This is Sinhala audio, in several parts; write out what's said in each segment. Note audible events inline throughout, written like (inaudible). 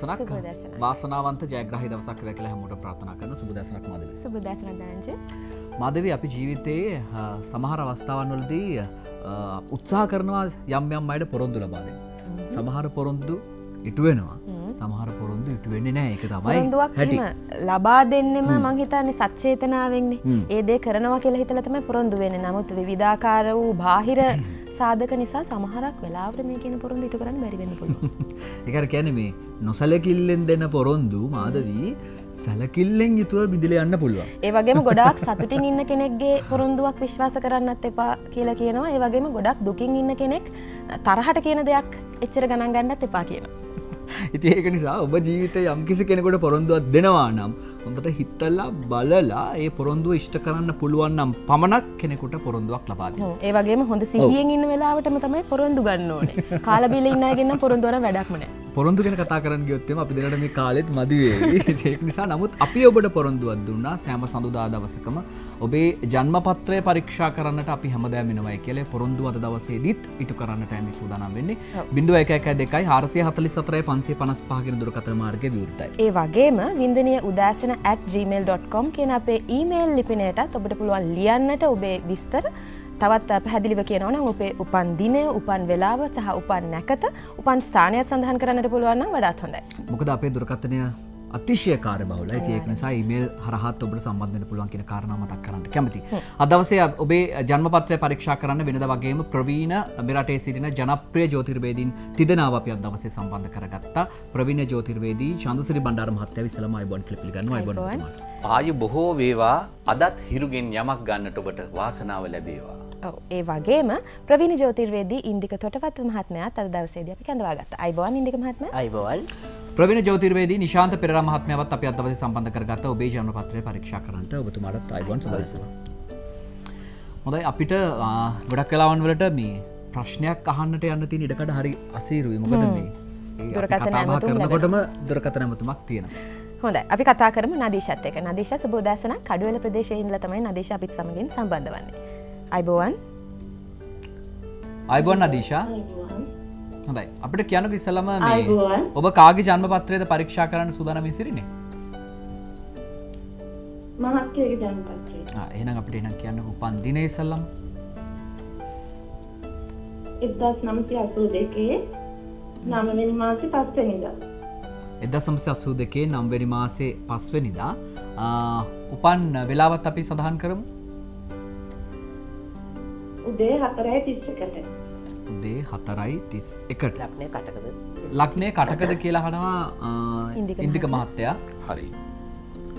සුබදසනක් සුබ වාසනාවන්ත ජයග්‍රහි දවසක් වැකල හැමෝට ප්‍රාථනා කරන සුබදසනක් මදව සුබදසන දනජ. මදව අපි ජීවිතයේ සමහර අවස්ථාවන් වලදී උත්සාහ කරනවා යම් යම් අයට පොරොන්දු ලබාද සමහර පොරොන්දු ඉටුවෙනවා සමහර පොරොන්දු ඉටුවෙන්නේ නෑ එක තමයි හැටි. ලබා දෙන්නෙම මංහිතන්නේ සච්චේතනාවෙන්නේ. ඒදේ කරනවා කියලා හිතලතම පොරොන්දු වෙන නමුත් විධාකාර වූ බාහිර (laughs) සාධක නිසා සමහරක් වෙලාවට මේ කියන පොරොන්දු ඉටු කරන්න බැරිවෙන්න පුළුව එකර (laughs) කැන මේ නොසලකිල්ලෙන් දෙන්න පොරොන්දු මාදවී සැලකිල්ලෙන් යුතුව බිදිල යන්න පුළුවන්. ඒ වගේම ගොඩක් සතුටින් ඉන්න කෙනෙක්ගේ පොරොන්දුවක් විශ්වාස කරන්නත් එපා කියලා කියනවා. ඒ වගේම ගොඩක් දුකින් ඉන්න කෙනෙක් තරහට කියන දෙයක් එච්චර ගණන් ගන්නත් එපා කියන. ඉති ඒක නිසා ඔබ ජීවිතය යම්කිසි කෙනෙකොට පොරොන්දුවත් දෙනවා නම් හොඳට හිත්තල්ලා බලලා ඒ පොරොන්දුව ඉෂ්ට කරන්න පුළුවන් නම් පමණක් කෙනෙකුට පොරොන්දුවක් ලබාද. ඒ වගේම හොඳ සිහියෙන් ඉන්න වෙලාවටම තමයි පොරොන්දු ගන්න ඕනේ. කාලබිල ඉන්නගෙන පොරොන්දුවර වැඩක්මන පොරොන්දු කෙන කතා කරන්න ගයොත්තම අපි දෙනට මේ කාලෙත් මදිවේ (laughs) ඒක නිසා නමුත් අපි ඔබට පොරොන්දුවත් දුන්නා සෑම සඳුදා දවසකම. ඔබේ ජන්මපත්‍රය පරීක්ෂා කරන්නට අපි හැමදෑමිනවයි කියලේ පොරොන්දු අද දවසේදීත් ඉටු කරන්න පැමි සූදානම් වෙන්නේ. බිඳුව එක එක දෙකයි හරසය හතලි සතරයි පන්සේ පනස් පහගෙන දුරකත මාර්ග විවෘතයි ඒ වගේම වින්දනය උදෑසන at gmail.com කියන අපේ ඊමේල් ලිපිනයටත් ඔබට පුළුවන් ලියන්නට ඔබේ විස්තර තවත් පැහැදිලිව කියනවන ඔපේ උපන් දිනය උපන් වෙලාව සහ උපන් නැකත උපන් ස්ථානයක් සඳහන් කරන්නට පුළුවන්න වඩාත් හොඳයි. මොකද අපේ දුරකථනය අතිශය කාර බවල ඒක නිසා ඉමේල් හරහත් ඔබට සම්බන්ධන පුළුවන් කියෙන කාරණ මතක් කරන්න කැමති. අදවසේ ඔබේ ජන්මපත්‍රය පරීක්ෂා කරන්න වෙනද වගේම ප්‍රවීණ මෙරටේ සිටින ජනප්‍රිය ජෝතිර්වේදීන් තිදනාව අපි අදවසේ සම්බන්ධ කරගත්තා. ප්‍රවීණ ජෝතිර්වේදී චන්දසිරි බණ්ඩාර මහත්ය විසලම අයිබොන් කලිපිගන්න අයිබොන් ආයු බොහෝ වේවා. අදත් හිරුගෙන් යමක් ගන්නට ඔබට වාසනාව ලැබේවා. ඔව්, ඒ වගේම ප්‍රවිණ ජෝතිර්වේදී ඉන්දික තොටපත් මහත්මයා අද දවසේද අපි කඳවාගත්ත. අයිබෝන් ඉන්දික මහත්ම අයිබවල් ප්‍රවිණ ජෝතිර්වේදී නිශාන්ත පෙර මහත්මයවත් අප අදවසේ සම්බන්ධ කරගත්ත. ඔබේ ජනපත්‍රය පරීක්ෂා කරන්නට. ඔබතුමාට අයිබොන් සදසන. හොඳයි අපිට ගොඩක් කලාවන් වලට මේ ප්‍රශ්නයක් අහන්නට යන්න තින් ඉඩකට හරි අසීරුයි. මොකද මේ? දුරකථන කරනකොටම දුරකථන ඇමතුමක් තියෙන. හොඳ අපි කතා කරම නදේශත් එක නදේශ සබෝදසන කඩුවල ප්‍රදේශයහින්ල තමයි නදේශ අපිත් සමගින් සම්බන්ධ වන්නේ. අයිබෝවන්? අයිබොන් අදීශා හොඳයි. අපිට කියනක ඉස්සලම මේ අයිබෝවන්. ඔබ කාගේ ජන්මපත්‍රයද පරීක්ෂා කරන්න සූදානම සිරිනේ මහත්වයක ජනපත්‍රය එහනම් අපිට එනම් කියන්න උපන් දිනේ සල්ලම් එදස් නමසි අසූ දෙකේ නමවෙනි මාසි පස්වනිද. එද සමසි අසූ දෙකේ නම්වැනි මාසේ පස්වනිදා. උපන් වෙලාවත් අපි සඳහන් කරමු උදේ හතරයි තිස්සකට. උදේ හතරයි තිස් එකට. ලක්නය කටකද? ලක්නය කටකද කියලා හනවා ඉන්දික මහත්තයා. හරි.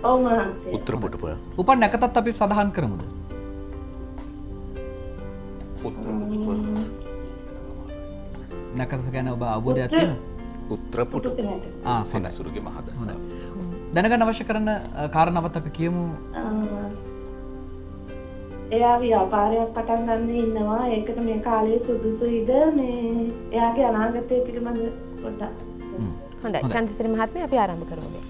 ඔව මහන්සේ උත්‍රපුටප උපන් නැකතත් අපි සඳහන් කරමුද? නැකත ගැන ඔබ අවබෝධයක් තියෙන උත්‍රපුටු පුටුකනට සෙනසුරුගේ මහදස. දැනගන්න අවශ්‍ය කරන කාරණාවත් අපි කියමු එයා ව්‍යාපාරයක් පටන් ගන්න ඉන්නවා ඒකට මේ කාලයේ සුදුසුයිද මේ එයාගේ අනාගතය පිළිබඳ ගොඩක් හොඳ චන්සිරි මහත්ම අපි ආරම්භ කරමුගේ.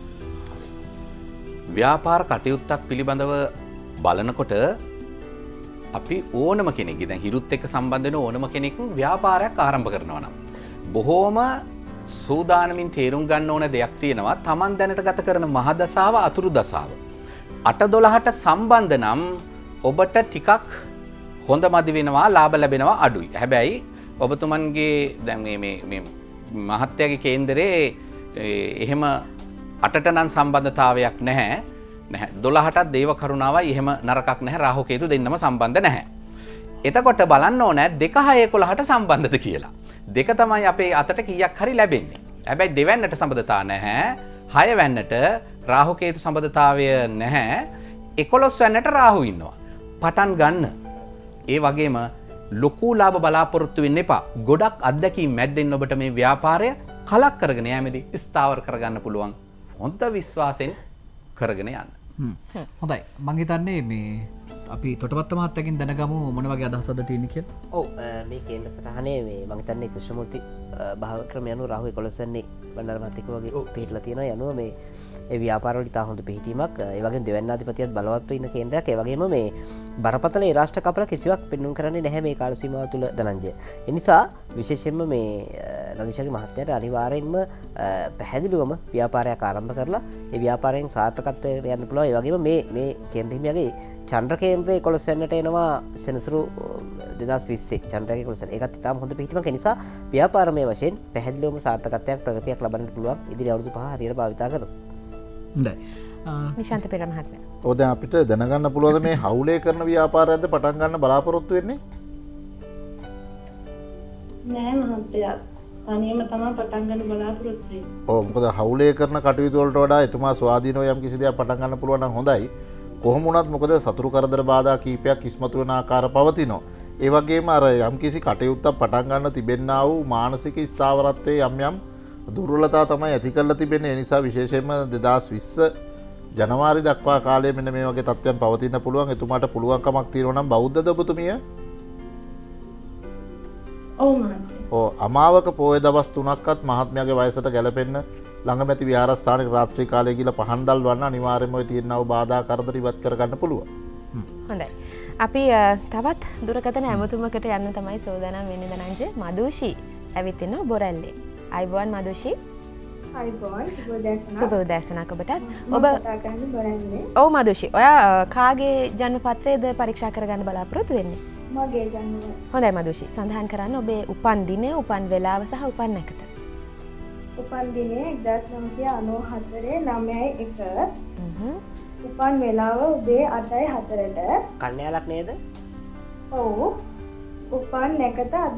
ව්‍යාපාර කටයුත්තක් පිළිබඳව බලනකොට අපි ඕනම කෙනෙක් දැන් හිරුත් එක්ක සම්බන්ධන ඕනම කෙනෙකු ව්‍යාපාරයක් ආරම්භ කරනවා නම්. බොහෝම සූදානමින් තේරුම් ගන්න ඕන දෙයක් තියෙනවා තමන් දැනට ගත කරන මහදසාව අතුරු දසාව. අට දොළහට සම්බන්ධ නම් ඔබට ටිකක් හොඳ මදි වෙනවා ලාබ ලැබෙනවා අඩුයි. හැබැයි ඔබතුමන්ගේ දැන් මේ- මේ- මේ මහත්‍යගේ කේන්දරේ ඒ, එහෙම අටට නම් සම්බන්ධතාවයක් නැහැ නැහැ දොළහටත් දේව කරුණාවයි එහෙම නරකක් නැහැ රාහුකේතු දෙන්නම සම්බන්ධ නැහැ. එතකොට බලන්න ඕනෑ දෙක හය කොළහට සම්බන්ධද කියලා. දෙක තමයි අපේ අතට කියක් හරි ලැබෙන්නේ. ඇබැයි දෙවන්නට සබඳතා නැහැ හය වැන්නට රාහුකේතු සබඳතාවය නැහැ එකොලොස් වැන්නට රාහු ඉන්නවා. පටන් ගන්න. ඒ වගේම ලොකූ ලාබ බලාපොරොත්තු වෙන්න එපා ගොඩක් අත්දැකී මැද්දෙන් ඔබට මේ ව්‍යාපාරය කලක් කරගෙන යමදි ස්ථාවර කරගන්න පුළුවන් හොඳ විශ්වාසෙන් කරගෙන යන්න. හ්ම්. හොඳයි මංහිතන්නේ මේ අපි තොටපත්ත මහත්තකින් දැනගමු මොන වගේ අදහසද තියෙන කිය ඔව මේ කේන්ද්‍ර සටහනේ මේ මංතන්නේ කෘෂ්ණමූර්ති භාව ක්‍රමයනු රහු කොළොසන්නේ බණ්ඩර මතික වගේ පිටල තියෙන යනුව මේ ඒ ව්‍යාපාරවල ඉතා හොඳ පිහිටීමක්. ඒවගේ දෙවන්නාධිපතියත් බලවත්ව ඉන්න කේන්ද්‍රයක්. ඒවගේම මේ බරපතල රාෂ්ට කපල කිසිවක් පෙන්නුම් කරන්නේ නැහැ මේ කාලසීමාව තුළ දනංජය එනිසා විශේෂෙන්ම මේ රදිශක මහත්තයට අනිවාරයෙන්ම පැහැදිලුවම ව්‍යාපාරයක් ආරම්භ කරලා ඒ ව්‍යාපාරයෙන් සාර්ථකත්වය යන්න පුළුව ඒවගේම මේ මේ කේන්ද්‍රහිමියගේ චන්ද්‍ර කේන්ද්‍රය කොළොස්සන්නට එනවා සෙනසුරු දෙදස් විස්සේ චන්ද්‍රය කොලස එකත් ඉතාම හොඳ පිහිටම නිසා ව්‍යාපාරමය වශයෙන් පැහැදිලවම සාර්ථකත්වයක් ප්‍රගතියක් ලබන්නට පුළුවන්. ඉදිරි අවුදු පහ හරියට භාවිතා කර හොඳයි. නිශන්ත පෙර මහත්ම ඕද අපිට දැනගන්න පුළුවද මේ හවුලේ කරන ව්‍යාපාරයද පටන් ගන්න බලාපොරොත්තු වෙන්නේ? නෑ මහත්තයා තනියම තමා පටන්ගන්න බලාපොරොත්තුවේ ඕමකද හවුලේ කරන කටයුතුවලට වඩා එතුමා ස්වාධීනව යම් කිසිදයක් පටන්ගන්න පුළුවන් හොඳයි කොහොමුණත් මොකද සතුරු කරදර බාධා කීපයක් ඉස්මතුවන ආකාර පවතිනවා. ඒවගේම අර යම් කිසි කටයුත්තක් පටන්ගන්න තිබෙන්න්න වූ මානසික ස්ථාවරත්වය යම් යම් දුර්වලතා තමයි ඇති කල්ල තිබෙන නිසා විශේෂයෙන්ම දෙදස් විස්ස ජනවාරි දක්වා කාලය මෙන්න මේ වගේ තත්වයන් පවතින්න පුළුවන්. එතුමාට පුළුවන්කමක් තිරනම් බෞද්ධ දපතුමිය ඕ අමාවක පෝය දවස් තුනක්කත් මහත්මයාගේ වයසට ගැලපෙන්න්න ළඟමැති විහාරස්ථානක රාත්‍රී කාලය කියල පහන්දල් වන්න අනිවාර්යම තියන්නව බාධා කරදර ඉවත් කරගන්න පුළුව හොඳයි. අපි තවත් දුරකතන ඇමතුමකට යන්න තමයි සෝදනම් වෙන්න දනංජ මදූෂී ඇවිතින්න බොරැල්ලේ. අයිබෝන් මදුෂී. සුබ උදෑසනක්. ඔබටත්. ඔබ ඔවු මදුෂි. ඔයා කාගේ ජන්ම පත්‍රයේද පරීක්ෂා කරගන්න බලාපොරොත්තු වෙන්නේ? මගේ ජන්ම. හොඳයි මදුෂි. සඳහන් කරන්න ඔබේ උපන් දිනය උපන් වෙලාව සහ උපන් නැකත උපන් දිනේ එක්දස් නමසය අනෝ හතරේ නමයයි එක. හ්ම්. උපන් වෙලාව උදේ අටයි හතරට. කන්නයාලක් නේද? ඔවු. උපන් නැකත අද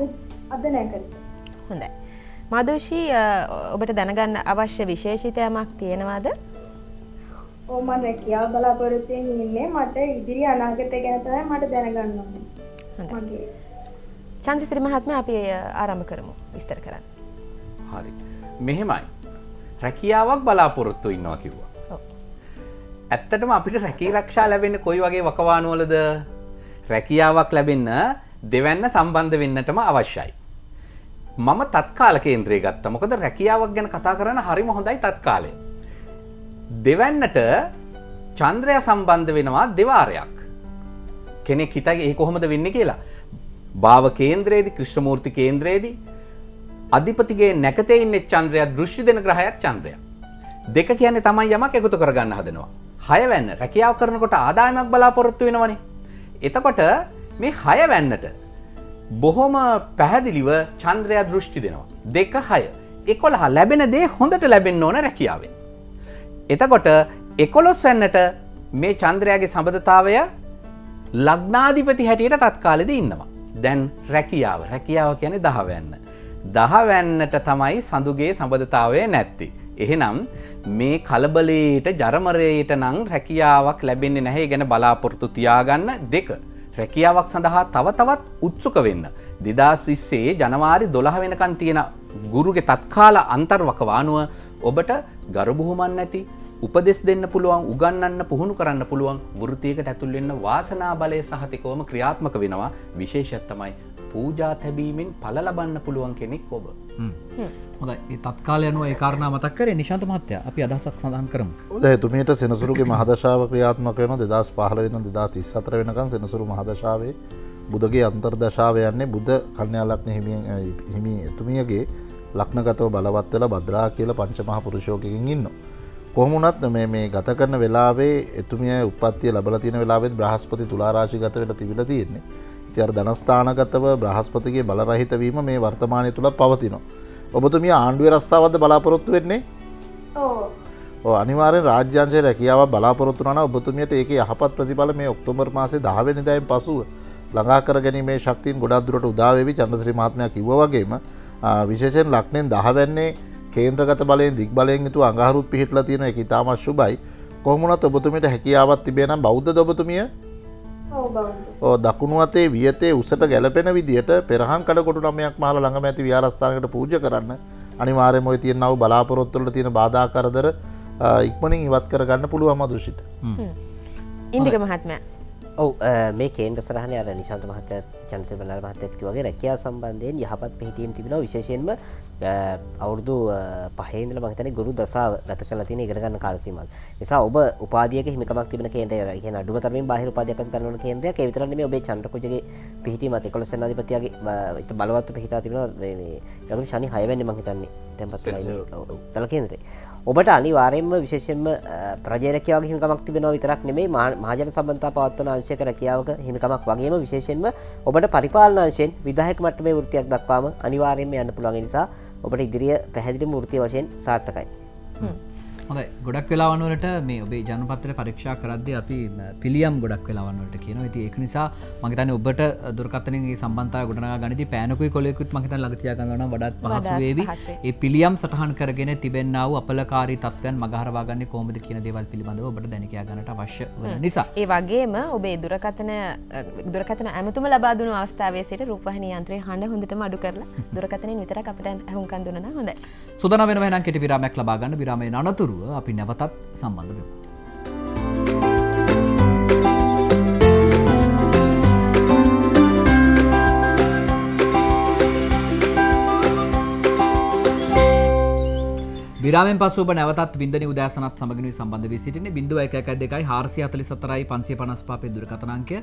අද නැකත. හොඳයි. මදුෂී ඔබට දැනගන්න අවශ්‍ය විශේෂිතයමක් තියෙනවාද? ඕමන් රැකියාව බලාපොරොත්තුවෙන් ඉන්නේ. මට ඉදිරි අනාගත ගැන තමයි මට දැනගන්න චන්ද්‍රසිරි මහත්ම අපි අ, ආරම්භ කරමු. විස්තර කරන්න. හරි මෙහෙමයි. රැකියාවක් බලාපොරොත්තු ඉන්නවා කිව්වා. ඇත්තටම අපිට රැකී රක්ෂා ලැබෙන්න කොයි වගේ වකවානුවලද? රැකියාවක් ලැබෙන්න දෙවැන්න සම්බන්ධ වෙන්නටම අවශ්‍යයි. මම තත්කාල කේන්ද්‍රය ගත්ත. මොකද රැකියාවක් ගැන කතා කරන හරිම හොඳයි තත්කාලය. දෙවැන්නට චන්ද්‍රය සම්බන්ධ වෙනවා දෙවාරයක්. කෙනෙක් හිතයි ඒ කොහොමද වෙන්න කියලා. භාව කේන්ද්‍රයේදී ක්‍රිෂ්ණමූර්ති කේන්ද්‍රයේදී අධිපතිගේ නැකතේ ඉන්න චන්ද්‍රයක් දෘෂ්ටි දෙන ග්‍රහයක් චන්ද්‍රයක්. දෙක කියන්නේ තමයි යමක් එකතු කරගන්න හදනවා. හයවැන්න රැකියාව කරනකොට ආදායමක් බලාපොරොත්තු වෙනවනේ. එතකොට මේ හයවැන්නට බොහොම පැහැදිලිව චන්ද්‍රය දෘෂ්ටි දෙනවා. දෙක හය. එකොළහ ලැබෙන දේ හොඳට ලැබෙන්න ඕන රැකියාවෙන්. එතකොට එකොලොස් වැන්නට මේ චන්ද්‍රයාගේ සබඳතාවය ලග්නාධිපති හැටියට තත්කාලෙද ඉන්නවා. දැන් රැකියාව රැකියාව කියන දහවැන්න. දහවැන්නට තමයි සඳුගේ සබඳතාවය නැත්ති. එහෙනම් මේ කලබලයට ජරමරයට නං රැකියාවක් ලැබෙන්නේ නැහැ ගැන බලාපොරොත්තු තියාගන්න දෙක. රැකියාවක් සඳහා තව තවත් උත්සුක වෙන්න. දෙදස් විස්සේ ජනවාරි දොළහ වෙනකන් තියෙන ගුරුගේ තත්කාල අන්තර්වකවානුව ඔබට ගරබුහුමන් නැති උපදෙස් දෙන්න පුළුවන් උගන්නන්න පුහුණු කරන්න පුළුවන් වෘතියකට ඇතුල්වෙන්න වාසනා බලය සහතිකවම ක්‍රියාත්මක වෙනවා විශේෂත්තමයි පූජා තැබීමෙන් පල ලබන්න පුළුවන් කෙනෙක් ඔබ. හොඳයි. ඒ තත්කාලයනුව ඒ කාරණා මතක් කරේ නිශාන්ත මහත්තයා. අපි අදහසක් සඳහන් කරමු. ඔද එතුමට සෙනසුරුගේ මහදශාව ක්‍රියාත්මක වෙන දෙදස් පහලවෙන දෙදා තිස් අතර වෙනකන් සෙනසුරු මහදශාවේ බුදගේ අන්තර්දශාව යන්නේ බුද්ධ කන්‍යාලක්න හිමි එතුමියගේ ලක්නගතව බලවත් වෙලා බද්‍රා කියල පංච මහ පුරුෂෝකකින් ඉන්න. කොහමුණත් මේ මේ ගත කරන වෙලාවේ එතුමිය උපත්තිය ලබල තියෙන වෙලාවෙත් බ්‍රහස්පති තුලාරාශි ගත වෙලා තිබිල තියෙන්නේ තියර ධනස්ථානගතව බ්‍රහස්පතිගේ බලරහිතවීම මේ වර්තමානය තුළ පවතිනවා. ඔබතුමිය ආණ්ඩුව රස්සාවද බලාපොරොත්තු වෙන්නේ? අනිවාර රාජ්‍යංශය රැකියාව බලාපොරොත්තුන ඔබතුමියට ඒක යහපත් ප්‍රතිබල මේ ඔක්තෝබර් මාසේ දහවෙනි දයිම් පසුව ළඟා කර ගැනීමේ ශක්තින් ගොඩක්දුරට උදාවවි චන්ද්‍රශ්‍රී මහත්මය කිව්වගේම විශේෂයෙන් ලක්නෙන් දහවැන්නේ කේන්ද්‍රගත බලයෙන් දික් බලයෙන් යුතු අඟහරුත් පිහිටල තියෙන එක ඉතාමත් ශුබයි කොහමුණත් ඔබතුමිට හැකියාවත් තිබෙනම් බෞද්ධ ඔබතුමිය ඕ දකුණු අතේ වියතේ උසට ගැලපෙන විදිට පෙරහන් කඩකොට නමයක් මහල ළඟ ඇති ව්‍යාරස්ථානකට පූජ කරන්න. අනිවාරයමොයි තියෙන්න්නව බලාපොරොත්තුලට තියෙන බාධාකරදර ඉක්මනින් ඉවත් කරගන්න පුළුවන් මදුෂිට. ඉන්දික මහත්මය ඔව මේ කේන්ද්‍ර සරහන අර නිශන්ත මහත ජනස බල මහතැත්කි වගේ රැකයා සම්බන්ධයෙන් යහපත් පිහිටීම් තිබෙන විශේෂයෙන්ම අවුරුදු පහේදල මහිතන ගුරු දසාාව ගත කල තින ඉගරගන්න කාලසීමල් නිසා ඔබ උපාදියක හිමිකමක් තිබෙන කේන්ද්‍රය කියන අඩුව තරමින් බාහිර උපාදයක කරන කේන්ද්‍රය විතරන මේ ඔබේ චන්ටකුජගේ පිහිටීම එකොල සනාධිපතියාගේ බලවත් පිහිතා තිබෙන යම ශනි හයවැන්න මහිතන්නේ තැන්පත් තල කේන්ද්‍රේ ඔබට අනිවාරයෙන්ම විශේෂෙන්ම ප්‍රජයරකයාව හිමිකමක් තිබෙනව විතරක් නෙමේ මහජන සබන්තා පවත්වන අංශයක රැකියාවක හිමිකමක් වගේම විශේෂෙන්ම ඔබට පරිපාලනාංශයෙන් විදාහක මට්ටමේ වෘතියක් දක්වාම අනිවාරයෙන්ම යන්න පුළුවන් නිසා ඔබට ඉදිරිය පැහැදිලි මෘතිය වශයෙන් සාර්ථකයි. හොඳ ගොඩක් වෙලාවනුවට මේ ඔබේ ජනපත්‍ර පරීක්ෂා කරද්ද අපි පිළියම් ගොඩක් වෙලාවන්නට කියන ඇති ඒක නිසා මගතන ඔබට දුරකතනගේ සම්බන්තා ගොඩනා ගනිති පෑනකුයි කොලෙකුත් මහිතන් ලගතියාගන්න වඩත් පහසුවේවි ඒ පිළියම් සටහන් කරගෙන තිබෙන්න්නාව අපලකාරී තත්වයන් මගහරවාගන්න කෝමද කියන දේවල් පිළිබඳව ඔබට දැනකයා ගන්නට අවශ්‍ය වන නිසා. ඒ වගේම ඔබේ දුරකතන දුරකතන ඇමතුම ලබාදුන අවස්ථාවේ සිට රූපහණ යන්ත්‍රය හඬ හොඳට මඩු කරලා දුරකතන විතර අපට ඇහුන්කන් දුන්න හොඳ සුදන වෙන කෙට විරාමක් ලබාගන්න විරාමය අනතුරුව අපි නැවතත් සම්බන්ධ වෙමු. විරාමෙන් පසුව නැවතත් විින්දන උදෑසනත් සමගන සම්බන්ධ වී සිටින බිඳුව එක දෙකයි. හාරසි අතලි සතරයි පන්සේ පනස් පාපේ දුරකතනංකය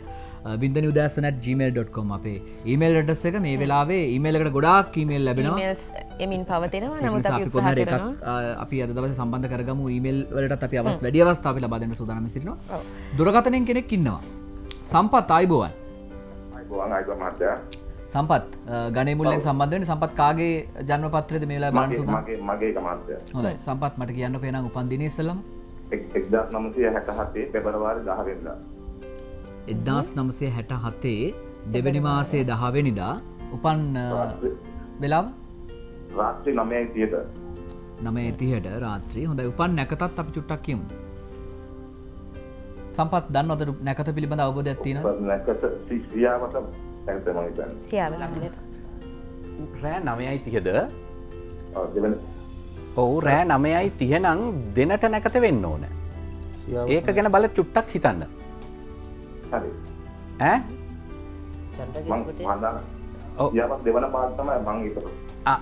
බින්දන උදෑසනට gmail.com අපේ ඊමේල් ඩස් එක. මේ වෙලාවේ ඊමේලකට ගොඩාක් කීමේල් ලැබෙනවා. එමින් පවතිනවා. නමුත් අපි කොහරි එකක් අපි අද දවසේ සම්බන්ධ කරගමු ඊමේල් වලට අපි අවස් වැඩි අවස්ථාව ලබා දෙන්න සූදානම් සිටිනවා. දුරකථනයෙන් කෙනෙක් ඉන්නවා. සම්පත් ආයිබෝවන් අයිබෝවන් අයිබෝ මහත්තයා සම්පත් ගනමුල්ලෙන් සම්බන්ධන සම්පත් කාගේ ජන්ම පත්‍රද මේලා බලන් සුද මගේ හොඳයි. සම්පත් මට කියන්න පේන උපන්දිනේ සලම එක්දස් නමසය හැට හතේ පෙබරවාරි දහවෙද එදදාස් නමසය හැට හතේ දෙවැනි මාසේ දහවෙනිදා උපන් වෙලාව? රාත්‍රී නමය තියට නම ඇතිහට රාත්‍රී. හොඳ උපන් නැකතත් අපි චුට්ටක් කියමු. සම්පත් දන්න අද නැකත පිළිබඳ අවබෝධ ඇත්තින නැකත සිියාමත ඇත මහිතන් සියාව රෑ නමයයි තියද? දෙවන. ඔවු රෑ නමයයි තියනං දෙනට නැකත වෙන්න ඕන. ඒක ගැන බල චුට්ටක් හිතන්න. දෙවන පාත්තම මං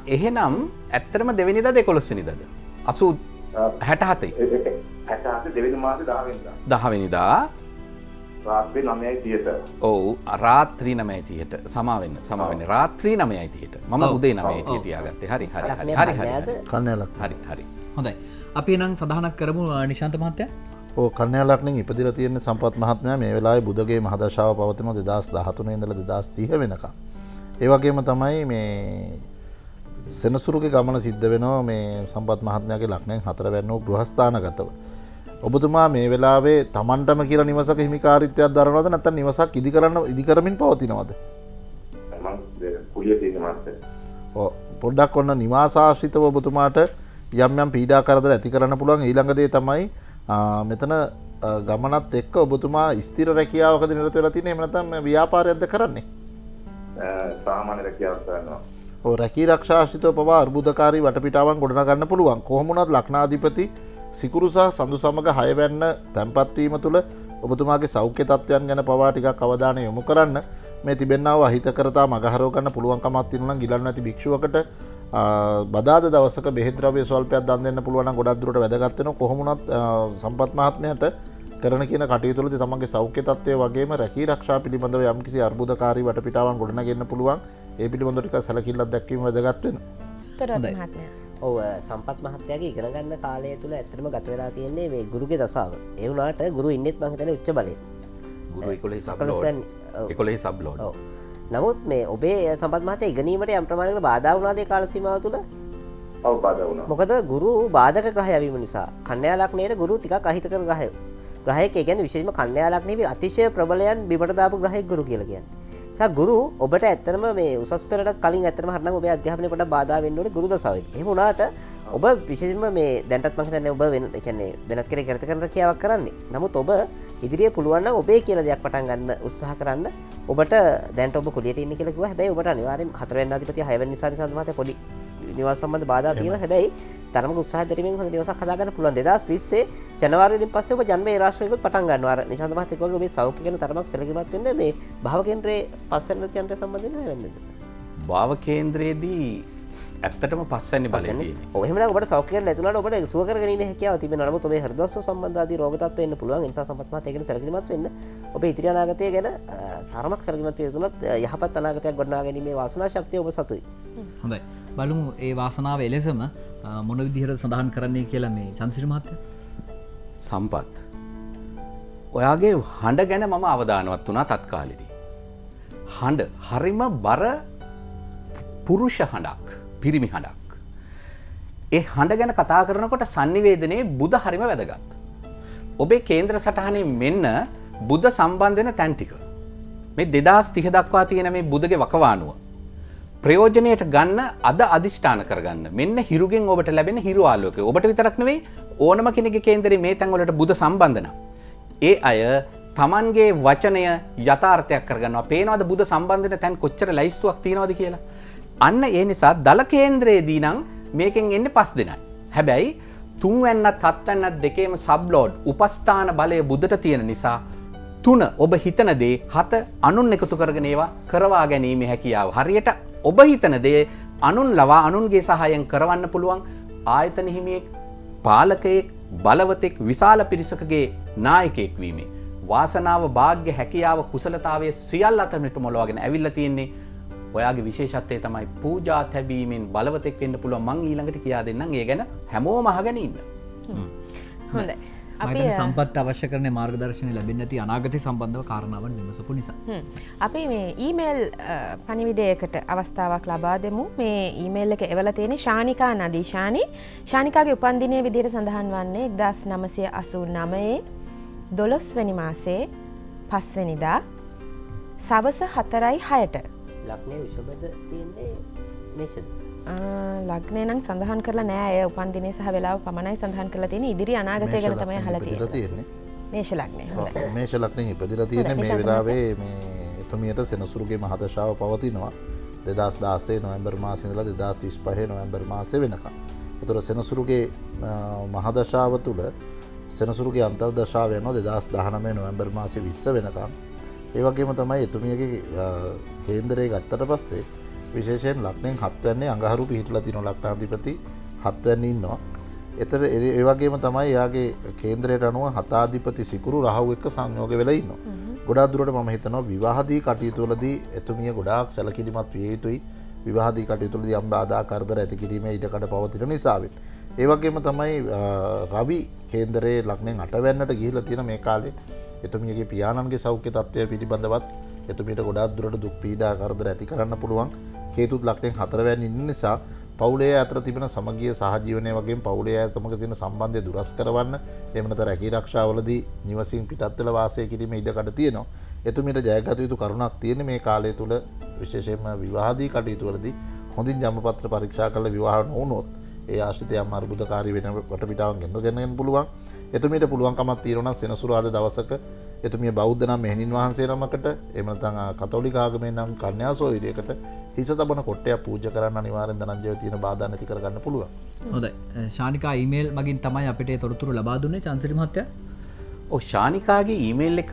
එහෙනම් ඇත්තරම දෙවනිද දෙකොළොස්වනිදද අසු හැට හතයි දහවෙනිදා රාත්‍රී නමයයි තියට. ඔවු රාත්‍රී නම ඇතියට සමාවෙන්න සමාවෙන්න රාත්‍රී නම ඇතියට මම. උදේ නම ඔව්, ඇතිය ඔව්. තියාගත්තේ. හරි හරි හරි හරි හරි කන්නලක් හරි. හරි හොඳයි. අපි නම් සඳහනක් කරමු නිශාන්ත මහත්තය. ඕ කන්නයාලක්නින් ඉපදිල තියෙන සම්පත් මහත්මය මේ වෙලා බුදගේ මහදශාව පවතින දෙදස් දහතුන ඉඳල දෙදස් තිහ වෙනකම්. ඒවගේම තමයි මේ සෙනසුරුගේ ගමන සිද්ධ වෙනවා මේ සම්පත් මහත්මයගේ ලක්නයෙන් හතර වැන්න ගෘහස්ථානගතව. ඔබතුමා මේ වෙලාවේ තමන්ටම කියල නිවසක හිමිකාරිත්වයක් දරනවද නැත නිවසක් ඉදි කරන්න ඉදිකරමින් පවතිනවද. පොඩ්ඩක් ඔන්න නිවාසාශ්‍රිතව ඔබතුමාට යම් යම් පීඩා කරද ඇති කරන්න පුළුවන්. ඊළඟදේ තමයි මෙතන ගමනත් එක්ක ඔබතුමා ස්තිර රැකියාවක නිරත වෙලා තින එමනතම ව්‍යාපාරයක්ද කරන්නේ? සාමාන්‍ය රැකියාවක් කරනවා. රැකී රක්ෂාශිතව පවා අර්බුදකාරී වටපිටාවන් ගොඩනගන්න පුළුවන්. කොහොමුණත් ලක්නාධිපති සිකුරුසා සඳු සමඟ හයවැන්න තැන්පත්වීම තුළ ඔබතුමාගේ සෞඛ්‍ය තත්වයන් ගැන පවා ටිකක් අවධානය යොමු කරන්න. මේ තිබෙන්නාව හිත කරතා මගහරෝකන්න පුළුවන්කමත් තිනන ගිලන්න ඇති භික්ෂුවකට බදාද දවසක බෙහිද්‍රවය ස්වල්පයක් දන් දෙන්න පුළුවන් ගොඩක්දුරට වැදගත්වෙන කොහොමුණත් සම්පත් මහත්මයට කරන කියන කටයුතුලද තමගේ සෞඛ්‍ය තත්වය වගේම රැකී රක්ෂා පිළිබඳව යම්කිසි අර්බුදකාරී වටපිටාවන් ගොඩනගන්න පුළුවන්. ඒ පිළිබඳටික සැලකිල්ලත් දැක්වීම වැදගත්වෙන හොඳයි. මහත්මය. ඔව සම්පත් මහත්තයාගේ ඉගෙනගන්න කාලය තුළ ඇතරම ගත වෙලා තියෙන්නේ මේ ගුරුගේ දසාාව. ඒවුනාට ගුරු ඉන්නෙත් මහිතන උච්ච බලය ගුරු එකොලෙහි ඔව්. නමුත් මේ ඔබේ සම්පත් මහත ඉගනීමට යම්ප්‍රමාණක බාධාවනාදේ කාලසීමාව තුළ? මොකද ගුරු බාධක ග්‍රහ යවීම නිසා කන්‍යයාලක්නයට ගුරු ටික අහිත කර ග්‍රහය. ග්‍රහයක ගැන විශේෂම කන්‍යයාලක්නීව අතිශය ප්‍රබලයන් බිමටදාපු ග්‍රහයක් ගුරු කියලගියන් සා ගුරු ඔබට ඇත්තනම මේ උසස් පෙරට කලින් ඇතම හරන ඔබ අධ්‍යාපනකට බාධ වෙන්නට ගුරු දසාව එහුණට ඔබ විශෂම මේ දැන්ටත් මහිතන්න ඔබ වෙන එකන්නේ වෙනත් කර කරත කරන කියාවක් කරන්නේ. නමුත් ඔබ ඉදිරිය පුළුවන්න ඔබේ කියල දෙයක් පටන් ගන්න උත්සාහ කරන්න. ඔබට දැන්ට ඔබ කුලියට ඉන්න කියලකුව හැබයි ඔබට අනිවාරෙන් හතරවෙන්න අධිපති හයව නිසා සමත පොඩි නිවාස සම්බඳ බාධ තියෙන හැබැයි තරම උත්සාහ දැරීමෙන් හොඳ දවසක් හදාගන්න පුළුවන්. 2020 ජනවාරියෙන් පස්සේ ඔබ ජන්ම ඒ රාශියකුත් පටන් ගන්නවා. අර නිශාන්ත මහත්තයෙක් වගේ මේ සෞඛ්‍ය ගැන තරමක් සැලකිලිමත් වෙන්න මේ භාව කේන්ද්‍රයේ පස්වෙනි යන්ත්‍රය සම්බන්ධයෙන් හැරෙන්නද භාව කේන්ද්‍රයේදී ඇත්තටම පස්සන්නේ බලය තියෙන්නේ. ඔහම ඔබට සෞඛ්‍ය නැතුනට ඔබට සුව කරගීම හැකියාව තිබෙන නමුත් ඔබේ හෘදස්ස සම්බන්ධාදී රෝග තත්ත්ව වෙන්න පුළුවන්. ඒ නිසා සම්පත්මත් ඒකන සැලකිලිමත් වෙන්න. ඔබ ඉදිරි අනාගතය ගැන තරමක් සැලකිලිමත් යුතුනත් යහපත් අනාගතයක් ගොඩනා ගැනීමේ වාසනා ශක්තිය ඔබ සතුයි හොඳයි. බලමු ඒ වාසනාව එලෙසම මොන විදිහට සඳහන් කරන්නේ කියලා මේ චන්සිරි මහත්තය? සම්පත්. ඔයාගේ හඬ ගැන මම අවධානවත් වනා තත්කාලෙදී. හඬ හරිම බර පුරුෂ හඬක් පිරිමි හඬක්. ඒ හඬ ගැන කතා කරනකොට සන්නිවේදනයේ බුද හරිම වැදගත්. ඔබේ කේන්ද්‍ර සටහනේ මෙන්න බුද්ධ සම්බන්ධන තැන්ටික. මේ දෙදස් තිහ දක්වා තියෙන මේ බුදගේ වකවානුව. ප්‍රයෝජනයට ගන්න අද අධිෂ්ඨාන කරගන්න මෙන්න හිරුගෙන් ඔබට ලැබෙන හිරුවාලෝක ඔබට විතරක්නවේ ඕනම කෙනෙක කේන්දරේ මේ තැන්වලට බුද සම්බන්ධන. ඒ අය තමන්ගේ වචනය යථාර්ථයක් කරගන්නවා පේනවද බුද සම්බන්ධන තැන් කොච්චර ලයිස්තුවක් තියෙනවද කියලා. අන්න ඒ නිසා දල කේන්ද්‍රයේදී නං මේකෙන් එන්න පස් දෙනයි. හැබැයි තුන්වැන්නත් හත්වන්නත් දෙකේම සබ්ලෝඩ් උපස්ථාන බලය බුද්ධට තියෙන නිසා තුන ඔබ හිතන දේ හත අනුන් එකතු කරගෙන ඒවා කරවා ගැනීම හැකියාව. හරියට ඔබ හිතන දේ අනුන් ලවා අනුන්ගේ සහයන් කරවන්න පුළුවන් ආයතන හිමියෙක් පාලකයෙක් බලවතෙක් විශාල පිරිසකගේ නායකෙක් වීමේ. වාසනාව භාග්‍ය හැකියාව කුසලතාවේ සියල් අතමට මොලවාගෙන ඇවිල්ල තියෙන්නේ ඔයාගේ විශේෂත්වය තමයි පූජා තැබීමෙන් බලවතෙක් වෙන්න පුළුව මං ඊළඟට කියා දෙන්න ඒ ගැන හැමෝ. මහගැනන්න. හොඳ අපි සම්පත් අවශ්‍ය කරන මාර්ගදර්ශනය ලැබෙන ඇති අනාගත සම්බන්ධව කාරණාවන් විමසපු නිසා. අපි මේ ඊමේල් පනිවිඩයකට අවස්ථාවක් ලබා දෙමු. මේ ඊමේල් එක එවල තියෙන ශානිකා නදීශානි. ශානිකාගේ උපන්දිනය විදියට සඳහන් වන්නේ එක්දස් නමසය අසූ නමයේ දොළොස්වැනි මාසේ පස්වනිදා සවස හතරයි හයට ලක්නය විශබද තියන්නේ මේෂද? ලක්නය නම් සඳහන් කරලා නෑ. උපන්දිනේ සහ වෙලාව පමණයි සඳහන් කරලා තියෙන ඉදිරි අනාගතය ගැන තමයි හලතිය තියෙන්නේ. මේෂ ලක්නය මේෂ ලක්න ඉපදිල තියෙන මේ වෙලාවේ මේ එතුමියට සෙනසුරුගේ මහදශාව පවතිනවා. දෙදස් දාසේ නොවම්බර් මාසිදල දෙදස් තිස් පහ නොවම්බර් මාසය වෙනකම්. එතුර සෙනසුරුගේ මහදශාව තුළ සෙනසුරුගේ අන්තර්දශාව යන දෙදස් දහනමේ නොවම්බර් මාසය විස්ස වෙනකම්. ඒවගේම තමයි එතුමියගේ කේන්දරේ ගත්තට පස්සේ විශේෂයෙන් ලක්නෙන් හත්වන්නේ අඟහරු පිහිටල තින ලක්නාධිපති හත්වැන්න ඉන්නවා. එතර ඒවගේම තමයි යාගේ කේන්ද්‍රයට අනුව හතාධිපති සිකුරු රහව එක්ක සංයෝග වෙලඉන්න. ගොඩා දුරට ම හිතනවා විවාහදී කටයුතුවලදී එතුමිය ගොඩාක් සැලකිලිමත් විය යුතුයි විවාහදී කටයුතුලද අම්බාදා කරදර ඇති කිරීම ඉඩකට පවතින නිසාවෙන්. ඒවගේම තමයි රවි කේන්දරේ ලක්නෙන් අටවැන්නට ගිහිල තියෙන මේ කාලේ එතුමියගේ පියාණන්ගේ සෞඛ්‍ය තත්වය පිළිබඳවත් එතුමිට ගොඩක් දුරට දුක් පීඩා කරදර ඇති කරන්න පුළුවන්. කේතුත් ලක්නෙන් හතරවැන් ඉන්න නිසා පවුලේ අතර තිබෙන සමගිය සහජීවනය වගේ පවුලේ ඇතමක තියෙන සම්බන්ධය දුරස් කරවන්න එමනත රැකි රක්ෂාවලදී නිවසින් පිටත්වල වාසය කිරීම ඉඩකට තියෙනවා. එතුමිට ජයගත යුතු කරුණක් තියෙන මේ කාලය තුළ. විශේෂයෙන්ම විවාදී කටයුතුවලදී හොඳින් ජමපත්‍ර පරීක්ෂා කල විවාහ නොවනොත් ඒ ආශ්ිතය අර්බුධකාරී වෙන වට පිටාවන් ගෙන්ඩ ගැනෙන් පුළුවන්. එතුමිට පුළුවන්කමත් තීරණ සෙනසුරාද දවසක එතුමිය බෞද්ධනම් මෙහනින් වහන්සේ නමකට එමතන් කතෝලිකාගමේ නම් කන්‍යාසෝ විරියකට හිස තබන කොට්ටය පූජ කරන්න අනිවාරෙන් දනජය තියෙන බාධ නැති කරගන්න පුළුව හොඳ ශානිකා ඉමේල් මගින් තමයි අපිට තොරතුරු ලබාදුන්නේ චන්සිරි මහත්තය? ඔ ශානිකාගේ ඊමේල් එක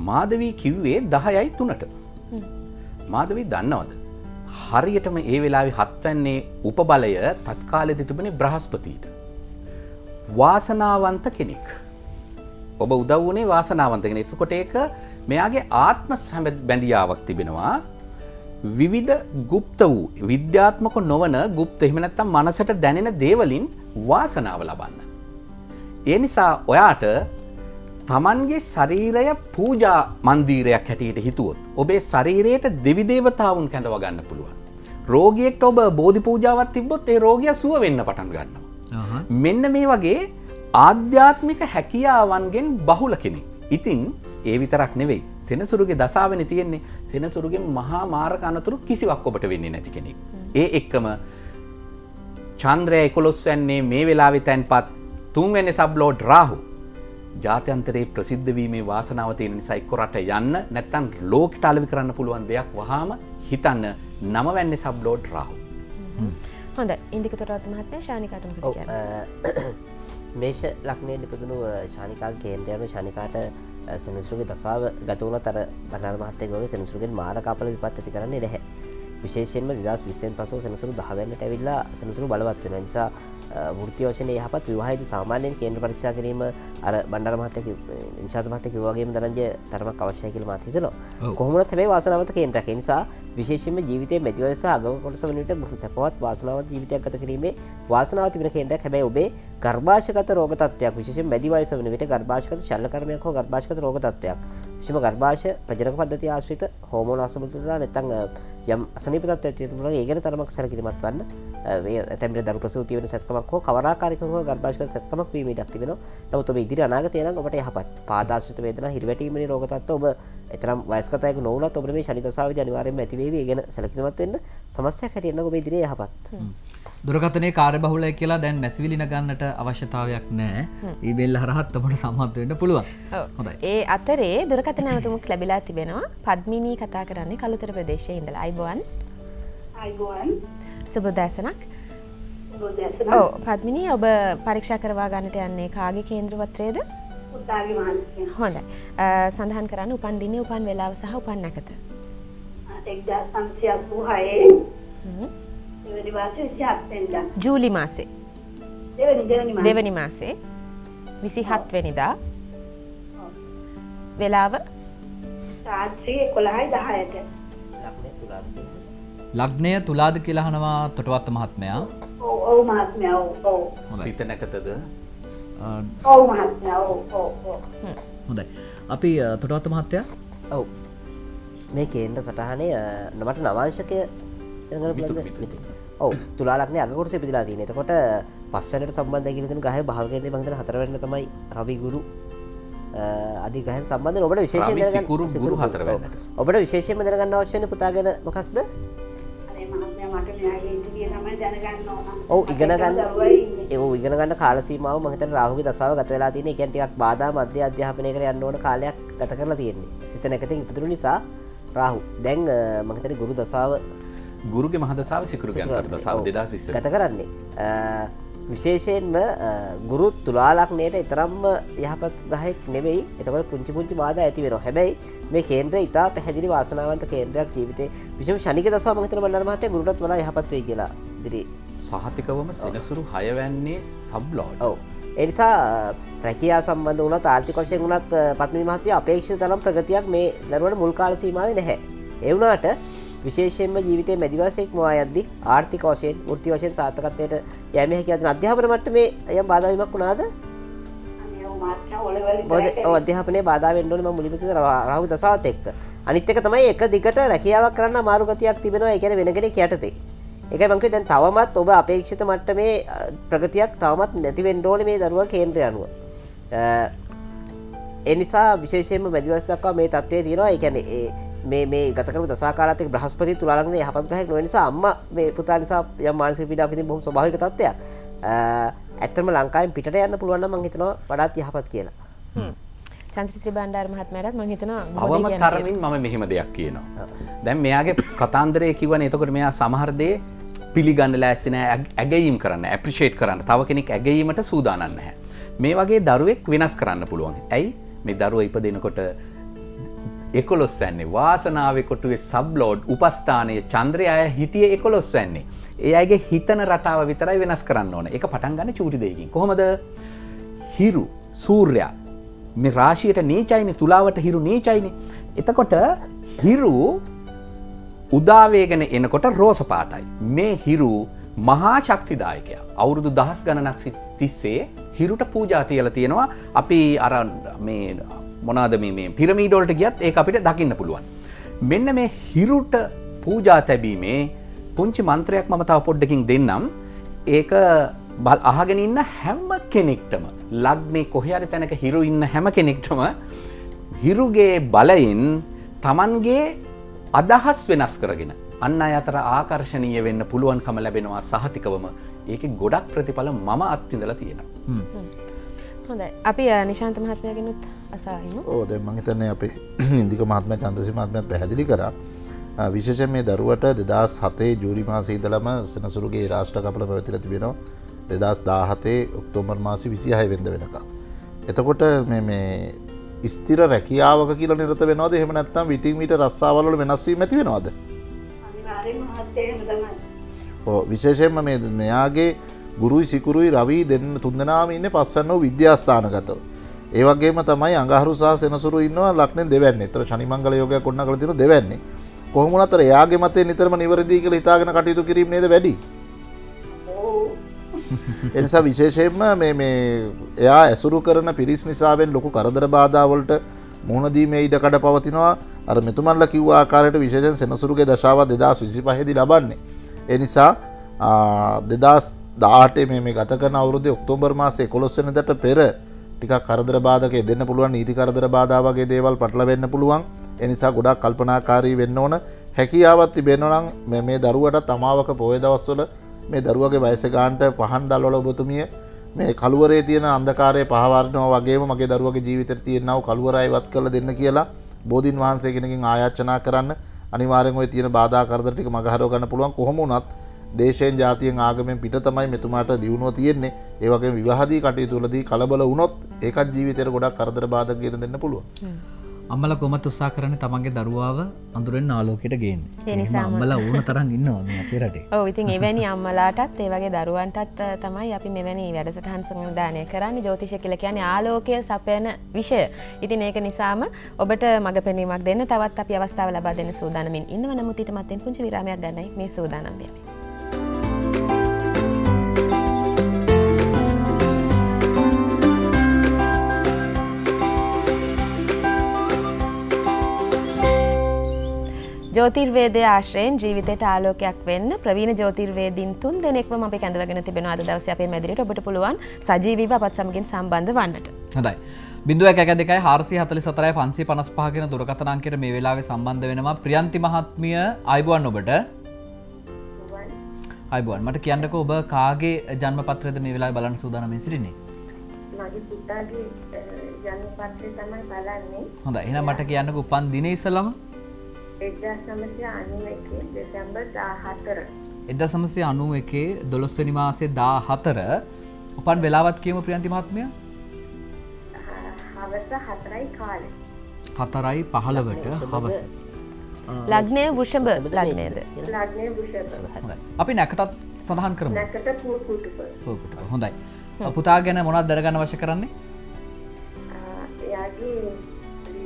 මාදවී කිව්වේ දහයයි තුනට. මාදවී දන්නවද? හරියටම ඒ වෙලාවි හත්වන්නේ උපබලය තත්කාලෙ තිබෙන බ්‍රහස්පතීට වාසනාවන්ත කෙනෙක් ඔබ උදව්නේ වාසනාවන්තගෙන එතකොට ඒක මෙයාගේ ආත්ම සැමත් බැඳියාවක් තිබෙනවා විවිධ ගුප්ත වූ විද්‍යාත්මක නොවන ගුප්ත එහෙමනැත්තම් මනසට දැනෙන දේවලින් වාසනාව ලබන්න. ඒ නිසා ඔයාට තමන්ගේ ශරීරය පූජා මන්දීරයක් හැටියට හිතුවොත් ඔබේ ශරීරයට දෙවිදේවතාවුන් කැඳව ගන්න පුළුවන්. රෝගියෙක්ට ඔබ බෝධි පූජාවත් තිබොත් ඒ රෝගය සුව වෙන්න පටන් ගන්නවා. මෙන්න මේ වගේ ආධ්‍යාත්මික හැකියාවන්ගෙන් බහුල කෙනෙක්. ඉතින් ඒ විතරක් නෙවෙයි සෙනසුරුගේ දසාාවන තියෙන්නේ සෙනසුරුගේ මහා මාරක අනතුරු කිසිවක් ඔබට වෙන්නේ නැති කෙනෙක්. ඒ එක්කම චන්ද්‍රය එකොලොස් වන්නේ මේ වෙලාවෙ තැන්පත් තුන්වැන්න සබ්ලෝඩ් රාහු ජාත්‍යන්තරයේ ප්‍රසිද්ධවීමේ වාසනාව තියෙන නිසා එක්කොරට යන්න නැත්තන් ලෝකට අලවි කරන්න පුළුවන් දෙයක් වහාම හිතන්න නමවැන්නේ සබ්ලෝඩ් රාහු. හොඳ ඉන්දික තොරත් මහත්මය ශානිකාතම (coughs) මේෂ ලක්නය නිපදනු ශානිකාල් කේන්ද්‍රයනු ශනිකාට සෙනසුගේ දසාාව ගතවන තර බනර මහත්තයගව සෙනසුගෙන් මාරකාපල විපත් ඇති කරන්නේ නැහැ. විශේෂෙන්ම දස් විස්සෙන් පසු සෙනසුරු දහවන්නට ඇවිල්ලා සෙනසුරු බලවත් වෙන නිසා වශනය යහපත් විවාහිත සාමාන්‍යයෙන් කේන්ද්‍ර පරීක්ෂා කිරීම අර බණ්ඩර මහත්තක නිශාත මහත්තක වගේම දරජය තරමක් අවශ්‍ය කියල මතහිතන කොහොමට හැබේ වාසනාවත කේන්ද්‍රක නිසා විශේෂම ජීවිතය මැතිවස අගව කොටස වනට සැපවත් වාසනාවත් ජීවිතයක් ගත කිරීමේ වාසනාව තිබෙන කේන්ද්‍රක් හැබැයි ඔබේ ගර්භාෂකත රෝගතත්වයක් විශේෂ මැදිවයස වන විට ගර්භාෂකත ශල්ලකරමයක් හෝ ගර්භාෂකත රෝගතත්වයක් විශම ගර්භාෂ ප්‍රජනක පද්ධති ආශ්‍රිත හෝමෝන අසමුතලා නැතං යම් අසනිපතත් ඇතිතුළ ඒගෙන තරමක් සැරකිරීමත් වන්න. ඇතැමට දරු ප්‍රසූතිය වන සැත්කමක් හෝ කවරාකාරිකම ගර්භාෂක සැත්කමක් වීමට තිබෙන නමුත් ඔබ ඉදිරි අනාගතයන ඔබට යහපත්. පාදාශත වේදන හිරවැටීමේ රෝගතත්ව ඔබ එතරම් වයස්කතයක නොවනත් ඔබ මේ ශනිතසාව ජනිවාරයෙන් ඇතිවේ ගෙන සැලකිනවත්වන්න සමස්යක් හැටියන්න ඔබ ඉදිරි යහපත්. දුරකතනය කාර බහුලය කියලා දැන් මැසිවිලින ගන්නට අවශ්‍යතාවයක් නෑ ඒබෙල්ල හරහත් ඔබට සමත්වවෙන්න පුළුවන්. හොඳයි. ඒ අතරේ දුරකථන ඇමතුමුක් ලැබිලා තිබෙනවා. පද්මිනී කතා කරන්නේ කළුතර ප්‍රදේශය ඉඳලා අයිබෝවන්. සුබදෑසනක් බෝදැසන ඕ පද්මිනී ඔබ පරීක්ෂා කරවා ගන්නට යන්නේ කාගේ කේන්ද්‍රවත්‍රයේද හොඳ සඳහන් කරන්න උපන් දින උපන් වෙලාව සහ උපන් නැකත. ජූලි මාසේ. දෙවනි මාස. විසි හත්වනිදා වෙලාව? රාත්‍රී එකොළහයි දහයට ලග්නය තුලාද කියලහනවා තොටවත්ත මහත්මයා. ඔව් ඔව් මහත්මය ඔව් ඔව්. සිත නැකතද? අ, ඔව් මහත්මය ඔව් ඔව් ඔව්. හොඳයි. අපි තොටවත්ත මහත්තයා ඔව්. මේ කේන්ද්‍ර සටහනය නොමට නවංශකය. ඔව තුලාලක්න අගකොට පිදිලා තින එතකොට පස්සනට සම්බන්ධ ගිලතින ගහ භාවකයද මහිතන හතරවන්න තමයි රවිගුරු අධි ග්‍රහන් සම්බන්ධ ඔබට විශේෂ සිකුරු ගුරු හතරවැන්නට. ඔබට විශේෂම දැනගන්න අවශ්‍යන පුතාගෙන මොකක්ද? අනේ මහත්මය මට මෙයාගේ ඉදිරිය තමයි දැනගන්න ඕන. ඔව් ඉගෙන ගන්න. දරුවයි ඉන්නේ. ඒ ඉගෙන ගන්න කාලසීමාව මහිතන රාහුගේ දසාව ගත වෙලා තියෙන එකන් ටිකක් බාධා මධ්‍ය අධ්‍යාපනය කර යන්න ඕන කාලයක් ගත කරලා තියෙන්නේ. සිත නැකතින් ඉපතුරු නිසා රාහු. දැන් මහිතන ගුරු දසාව ගුරුගේ මහදසාව සිකරුගේ අන්තර් දසාව. දෙදා ගත කරන්නේ. අ, විශේෂයෙන්ම අ, ගුරුත් තුලාලක්නයට එතරම්ම යහපත් ග්‍රහෙක් නෙවෙයි. එතකට පුංචි පුංචි බාධ ඇති වෙන හැබැයි මේ කේන්ද්‍ර ඉතා පැහැදිලි වාසනාවන්ත කේන්ද්‍රයක් ජීවිතේ. විශම ශනික දස මහිතන බන්නරමහතය ගුරුටත් වලා යහපත්වේ කියලා දිරි සහතිකවම සෙනසුරු හයවැන්නේ සබ්ලෝඩ් ඔව. එනිසා රැකයා සම්බඳ වන තාර්ථික වශයෙන් වනත් පත්මි මහත්ය අපේක්ෂ තරම් ප්‍රගතියක් මේ දරුවට මුල්කාල සීමාව නැහැ. එවුණට විශේෂයෙන්ම ජීවිතය මැදිවසෙක් මවා අද්දි ආර්ථික වශයෙන් ෘති වශයෙන් සාර්ථකත්වයට යෑම හැකි අද අධ්‍යාපන මට මේ එය බාධවීමක් වුණාද? අනේ ඔව් මහත්මයා ඔලවල් බොද අධ්‍යාපනය බාධාවෙන්ඩුවන මුලිමික රහු දසාවත් එක්ක. අනිත්තක තමයි එක දිකට රැකියාවක් කරන්න මාරුගතියක් තිබෙනවා. එකන වෙනගෙන යටතේ. එක මංක දැන් තවමත් ඔබ අපේක්ෂිත මට්ට මේ ප්‍රගතියක් තවමත් නැතිවෙන්ඩෝන මේ දරුව කේන්ද්‍රය අනුව. එනිසා විශේෂයෙන්ම මැදිවස්සක්වා මේ තත්වය තියෙනවා. එකැන මේ මේ ගතකර දසාකාරතක බ්‍රහස්පති තුළලගෙන යහපත් ගහක් නොනිසා අම්ම මේ පුතා නිසා යම් මානස පිඩා පිති බොහම ස්භාවික තත්වයක් ඇත්තම ලංකායින් පිට යන්න පුළුවන් මං හිතනවා වඩාත් යහපත් කියලා. චන්ත්‍රසිරි බණ්ඩාර මහත්මයටත් මං හිතනවා අවම තරමින් මම මෙහෙම දෙයක් කියනවා. දැන් මෙයාගේ කතාන්දරය කිවන එතකොට මෙයා සමහරදේ පිළිගන්න ලෑසින ඇගයීම් කරන්න ඇප්‍රිෂේට් කරන්න. තව කෙනෙක් ඇගීමට සූදානන්න හැ. මේ වගේ දරුවෙක් වෙනස් කරන්න පුළුවන්. ඇයි? මේ දරුව ඉප දෙනකොට එකොලොස් වැන්නේ. වාසනාවකොටුවේ සබ්ලෝඩ් උපස්ථානය චන්ද්‍රය අය හිටිය එකොලොස් වැන්නේ. ඒ අයගේ හිතන රටාව විතරයි වෙනස් කරන්න ඕන. එක පටන් ගන්න චූටි දෙයකින්. කොහොමද? හිරු සූර්යා. මේ රාශියට නීචයින තුලාවට හිරු නීචයින. එතකොට හිරු උදාවේගෙන එනකොට රෝස පාටයි. මේ හිරු මහා ශක්තිදායකය. අවුරුදු දහස් ගණනක් සි- තිස්සේ හිරුට පූජා තියල තියෙනවා. අපි අර මේ මොනාද මේ මේ පිරමීඩෝල්ට ගියත් ඒ අපිට දකින්න පුළුවන්. මෙන්න මේ හිරුට පූජා තැබීමේ පුංචි මන්ත්‍රයක් මම තව පොඩ්ඩකින් දෙන්නම් ඒක බල් අහගෙන ඉන්න හැම්ම කෙනෙක්ටම ලග්නේ කොහයාරි තැනක හිරු ඉන්න හැම කෙනෙක්ටම හිරුගේ බලයින් තමන්ගේ අදහස් වෙනස් කරගෙන අන්න අය අතර ආකර්ශණීය වෙන්න පුළුවන්කම ලැබෙනවා සහතිකවම ඒක ගොඩක් ප්‍රතිඵල මම අත්විඳල තියෙනවා. හොඳයි. අපි නිශාන්ත මහත්මයගෙනුත් අසාහිමු. ඕ දෙ මහිතන්නේ අපේ ඉන්දික මහත්ම චන්ද්‍රසි මත්මත් පැහැදිලි කර. විශේෂ මේ දරුවට දෙදස් හතේ ජූරි මාසීදලම සෙනසුරුගේ රාෂ්ට කපල පැවතිල තිබෙනවා. දෙදස් දාහතේ ඔක්තෝමර් මාසි විසිහය වෙද වෙනක. එතකොට මේ ස්තිර රැකියාවක කියල නිරත වෙනවාද? එහෙම නැත්තම් විටිමිට රස්සාවල වෙනස්වී ඇති වෙනවාද? විශේෂයෙන්ම මේ මෙයාගේ ගුරුයි සිකුරුයි රවී දෙන්න තුන්දනාම ඉන්න පස්සන්නෝ විද්‍යාස්ථානගතව. ඒවගේම තමයි අඟහරු සහ සෙනසුරු ඉන්නවා ලක්න දෙවන්නේ. තර ශනිමංගල යෝගය කොන්න කලතින දෙවන්නේ. කොහොමුණතර එයාගේ මතේ නිතරම නිවරදී කළ හිතාගෙන කටයුතු කිරීම නේද වැඩි? (laughs) එනිසා විශේෂයෙන්ම මේ එයා ඇසුරු කරන පිරිස් නිසාවෙන් ලොකු කරදර බාධාවලට මුහුණදීම ඉඩකඩ පවතිනවා. අර මෙතුමල්ල කිව් ආකාරයට විශේෂෙන් සෙනසුරුගේ දශාව දෙදස් විසි පහෙදි ලබන්නේ. එනිසා දෙදස් දාටේ මේ ගත කන අවුරුදු ඔක්තෝබර් මාසේ කොළොස්වනදට පෙර ටික කරදර බාධක දෙන්න පුළුවන් නීති කරදර බාධාවගේ දේවල් පටල වෙන්න පුළුවන්. එනිසා ගොඩක් කල්පනාකාරී වෙන්න ඕන. හැකියාවත් තිබෙනනම් මේ දරුවට තමාවක පොය දවස්වල මේ දරුවගේ වයසගාන්ට පහන් දල්වල ඔබතුමිය මේ කළුවරේ තියෙන අන්දකාරය පහවාරනව වගේ මගේ දරුවගේ ජීවිත තියෙනව කළුවරයිවත් කළ දෙන්න කියලා බෝධීන් වහන්සේ කෙනකින් ආයාචනා කරන්න. අනිවාරෙන් ඔය තියෙන බාධා කරදරටික මගහරෝ ගන්න පුළුවන්. කොහොමුණත් දේශයෙන් ජාතියෙන් ආගමෙන් පිට තමයි මෙතුමාට දියුණුව තියෙන්නේ. ඒවගේ විවාහදී කටයුතුලදී කලබල වුණොත් ඒකත් ජීවිතයට ගොඩක් කරදර බාධ කියන දෙන්න පුළුවන්. අම්මල කොමත් උත්සා කරන තමන්ගේ දරුවාව අඳුරෙන් ආලෝකයට ගේන්න. අම්මල ඕන තරන් ඉන්නවා මේ අපේ රටේ. ඕ ඉතින් එවැනි අම්මලාටත් ඒවගේ දරුවන්ටත් තමයි අපි මෙවැනි වැඩසටහන් සංවිධානය කරන්න. ජෝතිෂ කියල කියන ආලෝකය සපයන විෂය. ඉතින් ඒක නිසාම ඔබට මඟ පෙනීමක් දෙන්න. තවත් අප අවස්ථාව ලබා දෙන්න සූදානමින් ඉන්නව. නමුත් ඊට මත්තෙන් පුංචි විරාමයක් ගන්නයි මේ සූදානම්බයමි ජෝතිර්වේදය ආශ්‍රයෙන් ජීවිතයට ආලෝකයක් වෙන්න ප්‍රවීණ ජෝතිර්වේදීන් තුන් දෙනෙක්ම අපි කැඳවගෙන තිබෙන අද දවස අපේ මැදිරිට ඔබට පුළුවන් සජීවීව අපත් සමගින් සම්බන්ධ වන්නට. හොඳයි. බිඳුව එක දෙකයි හාරසි හතලි සතරයි පන්සි පනස් පහගෙන දුරකතනන්කර මේ වෙලාවේ සම්බන්ධ වෙනවා ප්‍රියන්ති මහත්මිය අයිබුවන් ඔබට අයිබුවන් මට කියන්නක ඔබ කාගේ ජන්ම පත්‍රද මේ වෙලා බලන්න සූදාන සිරින්නේ හොඳ එන මට කියන්නක උපන් දින ඉසලම එදා සමසය අනුව එකේ දොළොස්වනි මාසේ දා හතර උපන් වෙලාවත් කියම ප්‍රියන්ති මහත්මය. හතරයි පහළවට හවස. ලග්නය වෘෂභ ලගනයද අපි නැකතත් සඳහන් කරම. හොඳයි. පුතා ගැන මොනත් දරගන්න වශ කරන්නේ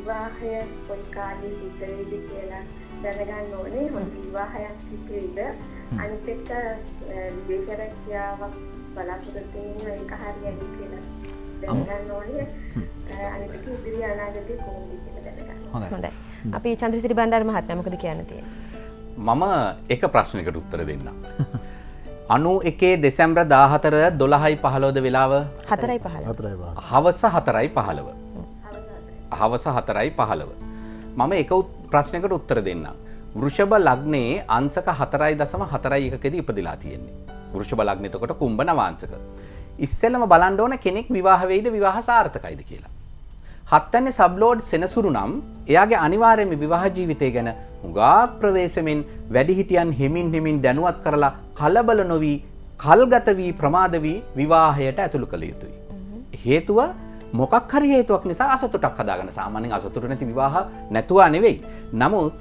විවාහය කොයි කාලේ සිද්ධ වෙයිද කියලා දැනගන්න ඕනේ. හොඳ විවාහයක් සිද්ධ වෙයිද අනිත් එක විදේශ රැකියාවක් බලාපොරොත්තු වෙන එක හරියයි කියලා දැනගන්න ඕනේ. අනිත් එක ඉදිරි අනාගතේ කොහොමද කියලා දැනගන්න හොඳයි. අපි චන්ද්‍රසිරි බණ්ඩාර මහත්මයා මොකද කියන්න තියෙන්නේ? මම එක ප්‍රශ්නයකට උත්තර දෙන්න (laughs) අනු එකේ දෙසැම්බ්‍ර දාහතර දොළහයි පහලෝද වෙලාව? හතරයි පහල හවස හතරයි පහළව හවස හතරයි පහළව. මම එක ප්‍රශ්නකට උත්තර දෙන්න. වෘෂභ ලග්නයේ අන්සක හතරයි දසම හතරයි එකකෙද ඉපදිලා තියෙන්නේ. වෘෂභ ලග්නතකොට කුම්ඹ නවාන්සක. ඉස්සෙල්ලම බලන්ඩ ඕන කෙනෙක් විවාහවෙයිද විවාහ සාර්ථකයිද කියලා. හත්තන්නේ සබ්ලෝඩ් සෙනසුරු නම් එයාගේ අනිවාරයම විවාහ ජීවිතය ගැන හුගාක් ප්‍රවේශමෙන් වැඩිහිටියන් හෙමින් හෙමින් දැනුවත් කරලා කලබල නොවී කල්ගත වී ප්‍රමාද වී විවාහයට ඇතුළු කළ යුතුයි. හේතුව මොකක් හරි හේතුවක් නිසා අසතුටක් හදාගන්න සාමානෙන් අසතුට නැති විවාහ නැතුවා නෙවෙයි. නමුත්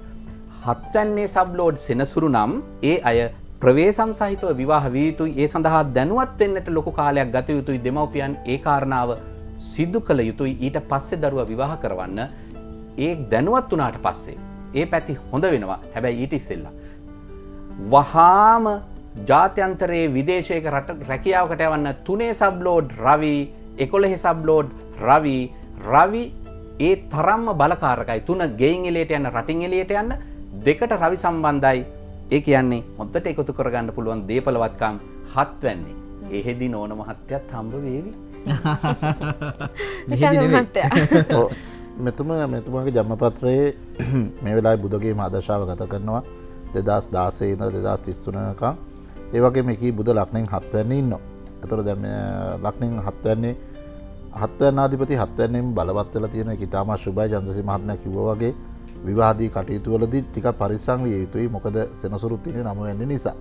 හත්වන්නේ සබ්ලෝඩ් සෙනසුරු නම් ඒ අය ප්‍රවේසම් සහිතව විවාහ වීතුයි ඒ සඳහා දැනුවත් වෙන්නට ලොකු කාලයක් ගත යුතුයි දෙමවපියන් ඒ කාරණාව සිද්ධ කළ යුතුයි ඊට පස්සේ දරුව විවාහ කරවන්න ඒ දැනුවත් වනාට පස්සේ ඒ පැති හොඳ වෙනවා හැබැයි ඊට ඉස්සෙල්ලා. වහාම ජාත්‍යන්තරයේ විදේශයක රට රැකියාවකට යවන්න තුනේ සබ්ලෝඩ් රවී එකොළෙහි සබ්ලෝඩ් රවි. රවි ඒ තරම්ම බලකාරකයි. තුන ගෙයින් එලේට යන්න රටින් එලියට යන්න දෙකට රවි සම්බන්ධයි. ඒ කියන්නේ හොත්තට එකතු කරගන්න පුළුවන් දේපලවත්කම් හත් වැන්නේ එහෙදි නෝන මහත්‍යත් හම්බ වේවි. (laughs) (laughs) මෙතුම මෙතුමාගේ ජම්මපත්‍රයේ (clears throat) මේ වෙලා බුදගේ මදශාව ගත කරනවා. දෙදස් දාසේන දෙදස් තිස්තුනකම් ඒවගේ මේකී බුද ලක්නෙන් හත්වන්න ඉන්න ඇතුර දැම ලක්නෙන් හත්වන්නේ හත්වන්නාධිපති හත්වන්නෙන් බලවත්වල තියෙන ඉතාම ශුභයි ජන්දසි මහත්ම කිව්ව වගේ විවාදී කටයුතුවලදි ටික පරිසං විය යුතුයි මොකද සෙනසුරුත් තින නම වෙන්න නිසා.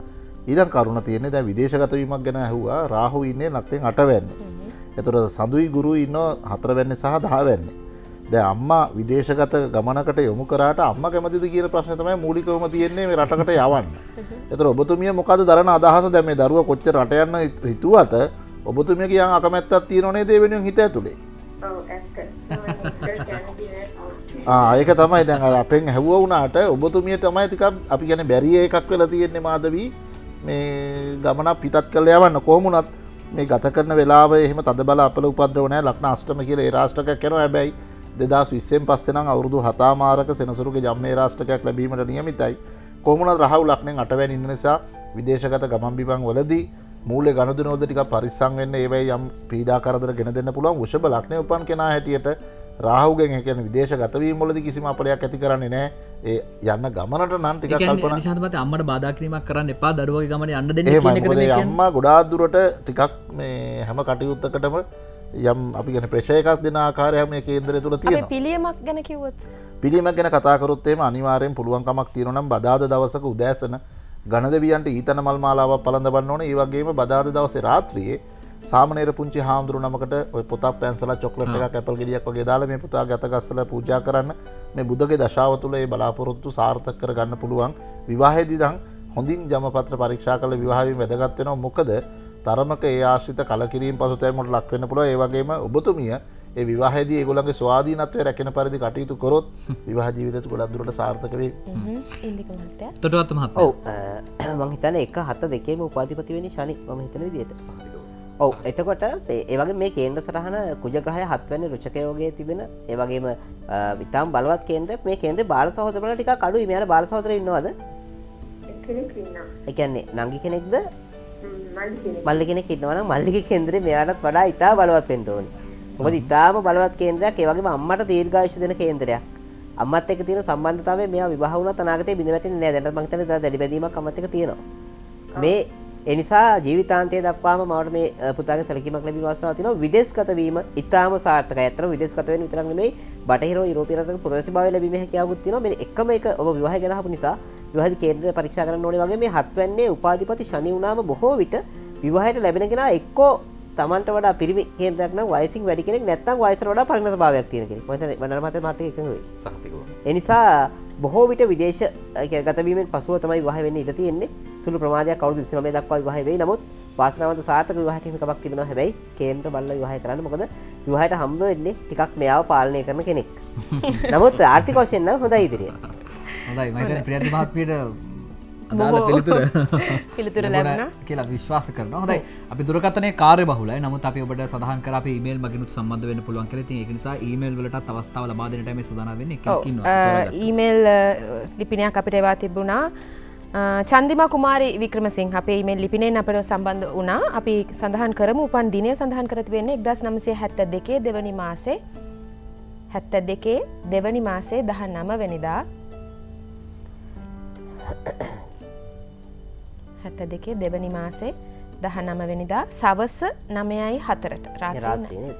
ඊළං කරුණ තියන්නේ දැ විදේශගතවීමක් ගැන ඇහවා රාහු ඉන්නේ ලක්ටෙන් අටවැන්න. එතුර සඳුයි ගුරු ඉන්න හතරවැන්නේ සහ දහවැන්නේ. ද අම්මා විදේශගත ගමනකට යොමු කරට අම්ම කැමති කිය ප්‍රශ්නතමයි මූලිකවම තියෙන්නේ රටකට යවන්න. එතර ඔබතුමිය මොකද දරන අදහස දැම දරුව කොච්ච රටයන්න හිතුවත ඔබතුමිය කියන් අකමැත්තත් තියනේ දෙවෙනින් හිත ඇතුළේ. (laughs) ආයක තමයි අර අපෙන් හැව්ව වුණාට ඔබතුමිය තමයි ටිකක් අපි ගැන බැරිය එකක් වෙලා තියෙන්නේ මාදවී මේ ගමන පිටත් කළ යවන්න. කොහමුණත් මේ ගත කරන වෙලාව එහෙම තද බල අපල උපද්‍රවනෑ ලක්න අෂ්ටම කියල රාෂ්ටක කෙන හැබැයි දෙදස් විස්සෙන් පස්සෙන අවුරුදු හතාමාරක සෙනසුරුගේ ජම්මේ රාෂ්ටකයක් ලැබීමට නියමිතයි. කොමුණ රහවු ලක්නෙන් අටවැන් ඉන්න නිසා විදේශගත ගමන්බිපන් වලදී මූල ගණදනෝද ටික පරිස්සං වෙන්න ඒවයි යම් පීඩා කරදර ගෙන දෙන්න පුළුවන්. උෂභ ලක්නය උපන් කෙනා හැටියට රාහුගෙන් කියන විදේශ ගතවීම මොලද කිසිම අපලයක් ඇති කරන්නේ නෑ ඒ යන්න ගමනට නන්ටික කල්පන ශතමත අම්මට බාධකිරීමක් කරන්න එපා දරුව ගමන අන්න අම්මා ගොඩාදුරට ටිකක් මේ හැම කටයුත්තකටම යම් අපි ගැන ප්‍රශයකක් දෙන ආකාරයම කේන්දර තුළ තියෙන පිළියමක් ගැන කිවොත් පිළිම ගැන කතාකරොත්තේම අනිවාරයෙන් පුළුවන්කමක් තියෙනනම් බදාද දවසක උදෑසන ගණදවියන්ට ඊතන මල්මාලාව පලඳබන්න ඕන. ඒවගේම බදාද දවසේ රාත්‍රියයේ සාමනේර පුංචි හාමුදුරු නමකට ඔය පොතක් පැන්සල චොක්ලට එක කැපල් ගෙඩියක් වගේ දාලා මේ පුතා ගතගස්සල පූජා කරන්න. මේ බුදගේ දශාව තුළ ඒ බලාපොරොත්තු සාර්ථක කර ගන්න පුළුවන් විවාහේදිදං හොඳින් ජමපත්‍ර පරීක්ෂා කළ විවාහවින් වැදගත්වෙනවා මොකද තරමක ඒ ආශ්‍රිත කලකිරීම පසුතෑමට ලක්වෙන පුළුව ඒවගේම ඔබතුමිය ඒ විවාහදී ගොලගේ ස්වාධීනත්වය රැකෙන පරිදි කටයුතු කොරොත් (laughs) විවාහ ජීවිත ගොඩක් දුරට සාර්ථකවේ තොටවත් මහත් ඔව මංහිතන එක හත දෙකේම උපාධිපතිවෙනි ශනි ම හිතන විදියට ඔව එතකොට ඒවගේ මේ කේන්ද්‍ර සරහන කුජග්‍රහය හත්වැනි රුචකයෝගේ තිබෙන ඒවගේම විතාම් බලවත් කේන්ද්‍ර මේ කේන්ද්‍ර බාල සහෝතමල ටික කඩු මෙයාට බාල සහෝතර ඉන්නවාද? එකන්නේ නංගි කෙනෙක්ද? මල්ලි කෙනෙක් ඉන්නවන මල්ලික කේන්ද්‍රේ මෙයාටත් වඩා ඉතා බලවත් පෙන්ටෝනි මොකද ඉතාම බලවත් කේන්ද්‍රයක්. ඒවගේ අම්මට දීර්ඝාශ දෙන කේන්ද්‍රයක්. අම්මත් එක තියෙන සම්බන්ධතාව මේ විවාහුණ තනාගත බිඳවැට නෑ දැට මතන දැඩි බැදීමක් අමතක තියෙනවා. මේ එනිසා ජීවිතාන්තය දක්වාම මවට මේ පුතාග සැලකීමක් ලැබි වාසනාව තින විදෙස්කත වීම ඉතාම සාර්ථක ඇතර විදෙස්කතවෙන් විතරන්න මේ බටහිර යුරෝපිරත පුරසි බව ලැබීම හැකියාවත් තින මේ එකම එක ඔබ විවාහ ගැනහපු නිසා විවාහ කේන්ද්‍ර පරීක්ෂා කරන්න ඕනේ වගේ මේ හත්වන්නේ උපාධිපති ශනි වුණාම බොහෝ විට විවාහයට ලැබෙන කෙන එක්කෝ තමන්ට වඩා පිරිමි කේන්ද්‍රක්න වයිසින් වැඩි කෙනෙක් නැත්තම් වයිසර වඩා පරිණත භාවයක් තියෙන කෙනෙක්. මත වනමත මත එකවේ එනිසා බොහෝ විට විදේශ ගතවීමෙන් පසුව තමයි වහ වෙන්න ඉට තියෙන්නේ. සුළු ප්‍රමාධයක් කවු විසිනමේ දක්වා වහවේ නමුත් වාසනාවත සාර්ථක විවාහකමක් තිබෙන හැබැයි කේන්ද්‍ර බල්ල විවාහ කරන්න. මොකද විවාහට හම්බ වෙන්නේ ටිකක් මෙයාව පාලනය කරන කෙනෙක්. (laughs) නමුත් ආර්ථික වශයෙන්න්න හොඳ ඉදිරිය හොඳයි. මට ප්‍රියති මහත්මයට අදාල පිළිතුර. (laughs) පිළිතුර ලැබෙන කියලා විශ්වාස කරන හොදයි අපි දුරකතනය කාරය බහුල නමුත් අපි ඔබට සහන් කර මේල් මගනුත් සම්බන්ධ වෙන පුළුවන් කර ඒ නිසා ඒමල් වලට අවස්ථාව ලබාදනටම සුදන වෙන්න. ඊමේල් ලිපිනයක් අපිට ඒවා තිබුණා. චන්දිම කුමාරි වික්‍රමසිංහ අපේ මේ ලිපිනෙන් අපට සම්බන්ධ වනා අපි සඳහන් කරම. උපන් දිනය සඳහන් කරති වෙන්න එක්දස් නමසය හැත්ත දෙකේ දෙවනි මාසේ. හැත්ත දෙකේ දෙවනි මාසේ දහ නම වෙනිදා හැත්ත දෙකේ දෙවනි මාසේ දහ නමවෙනිදා සවස නමයයි හතරට.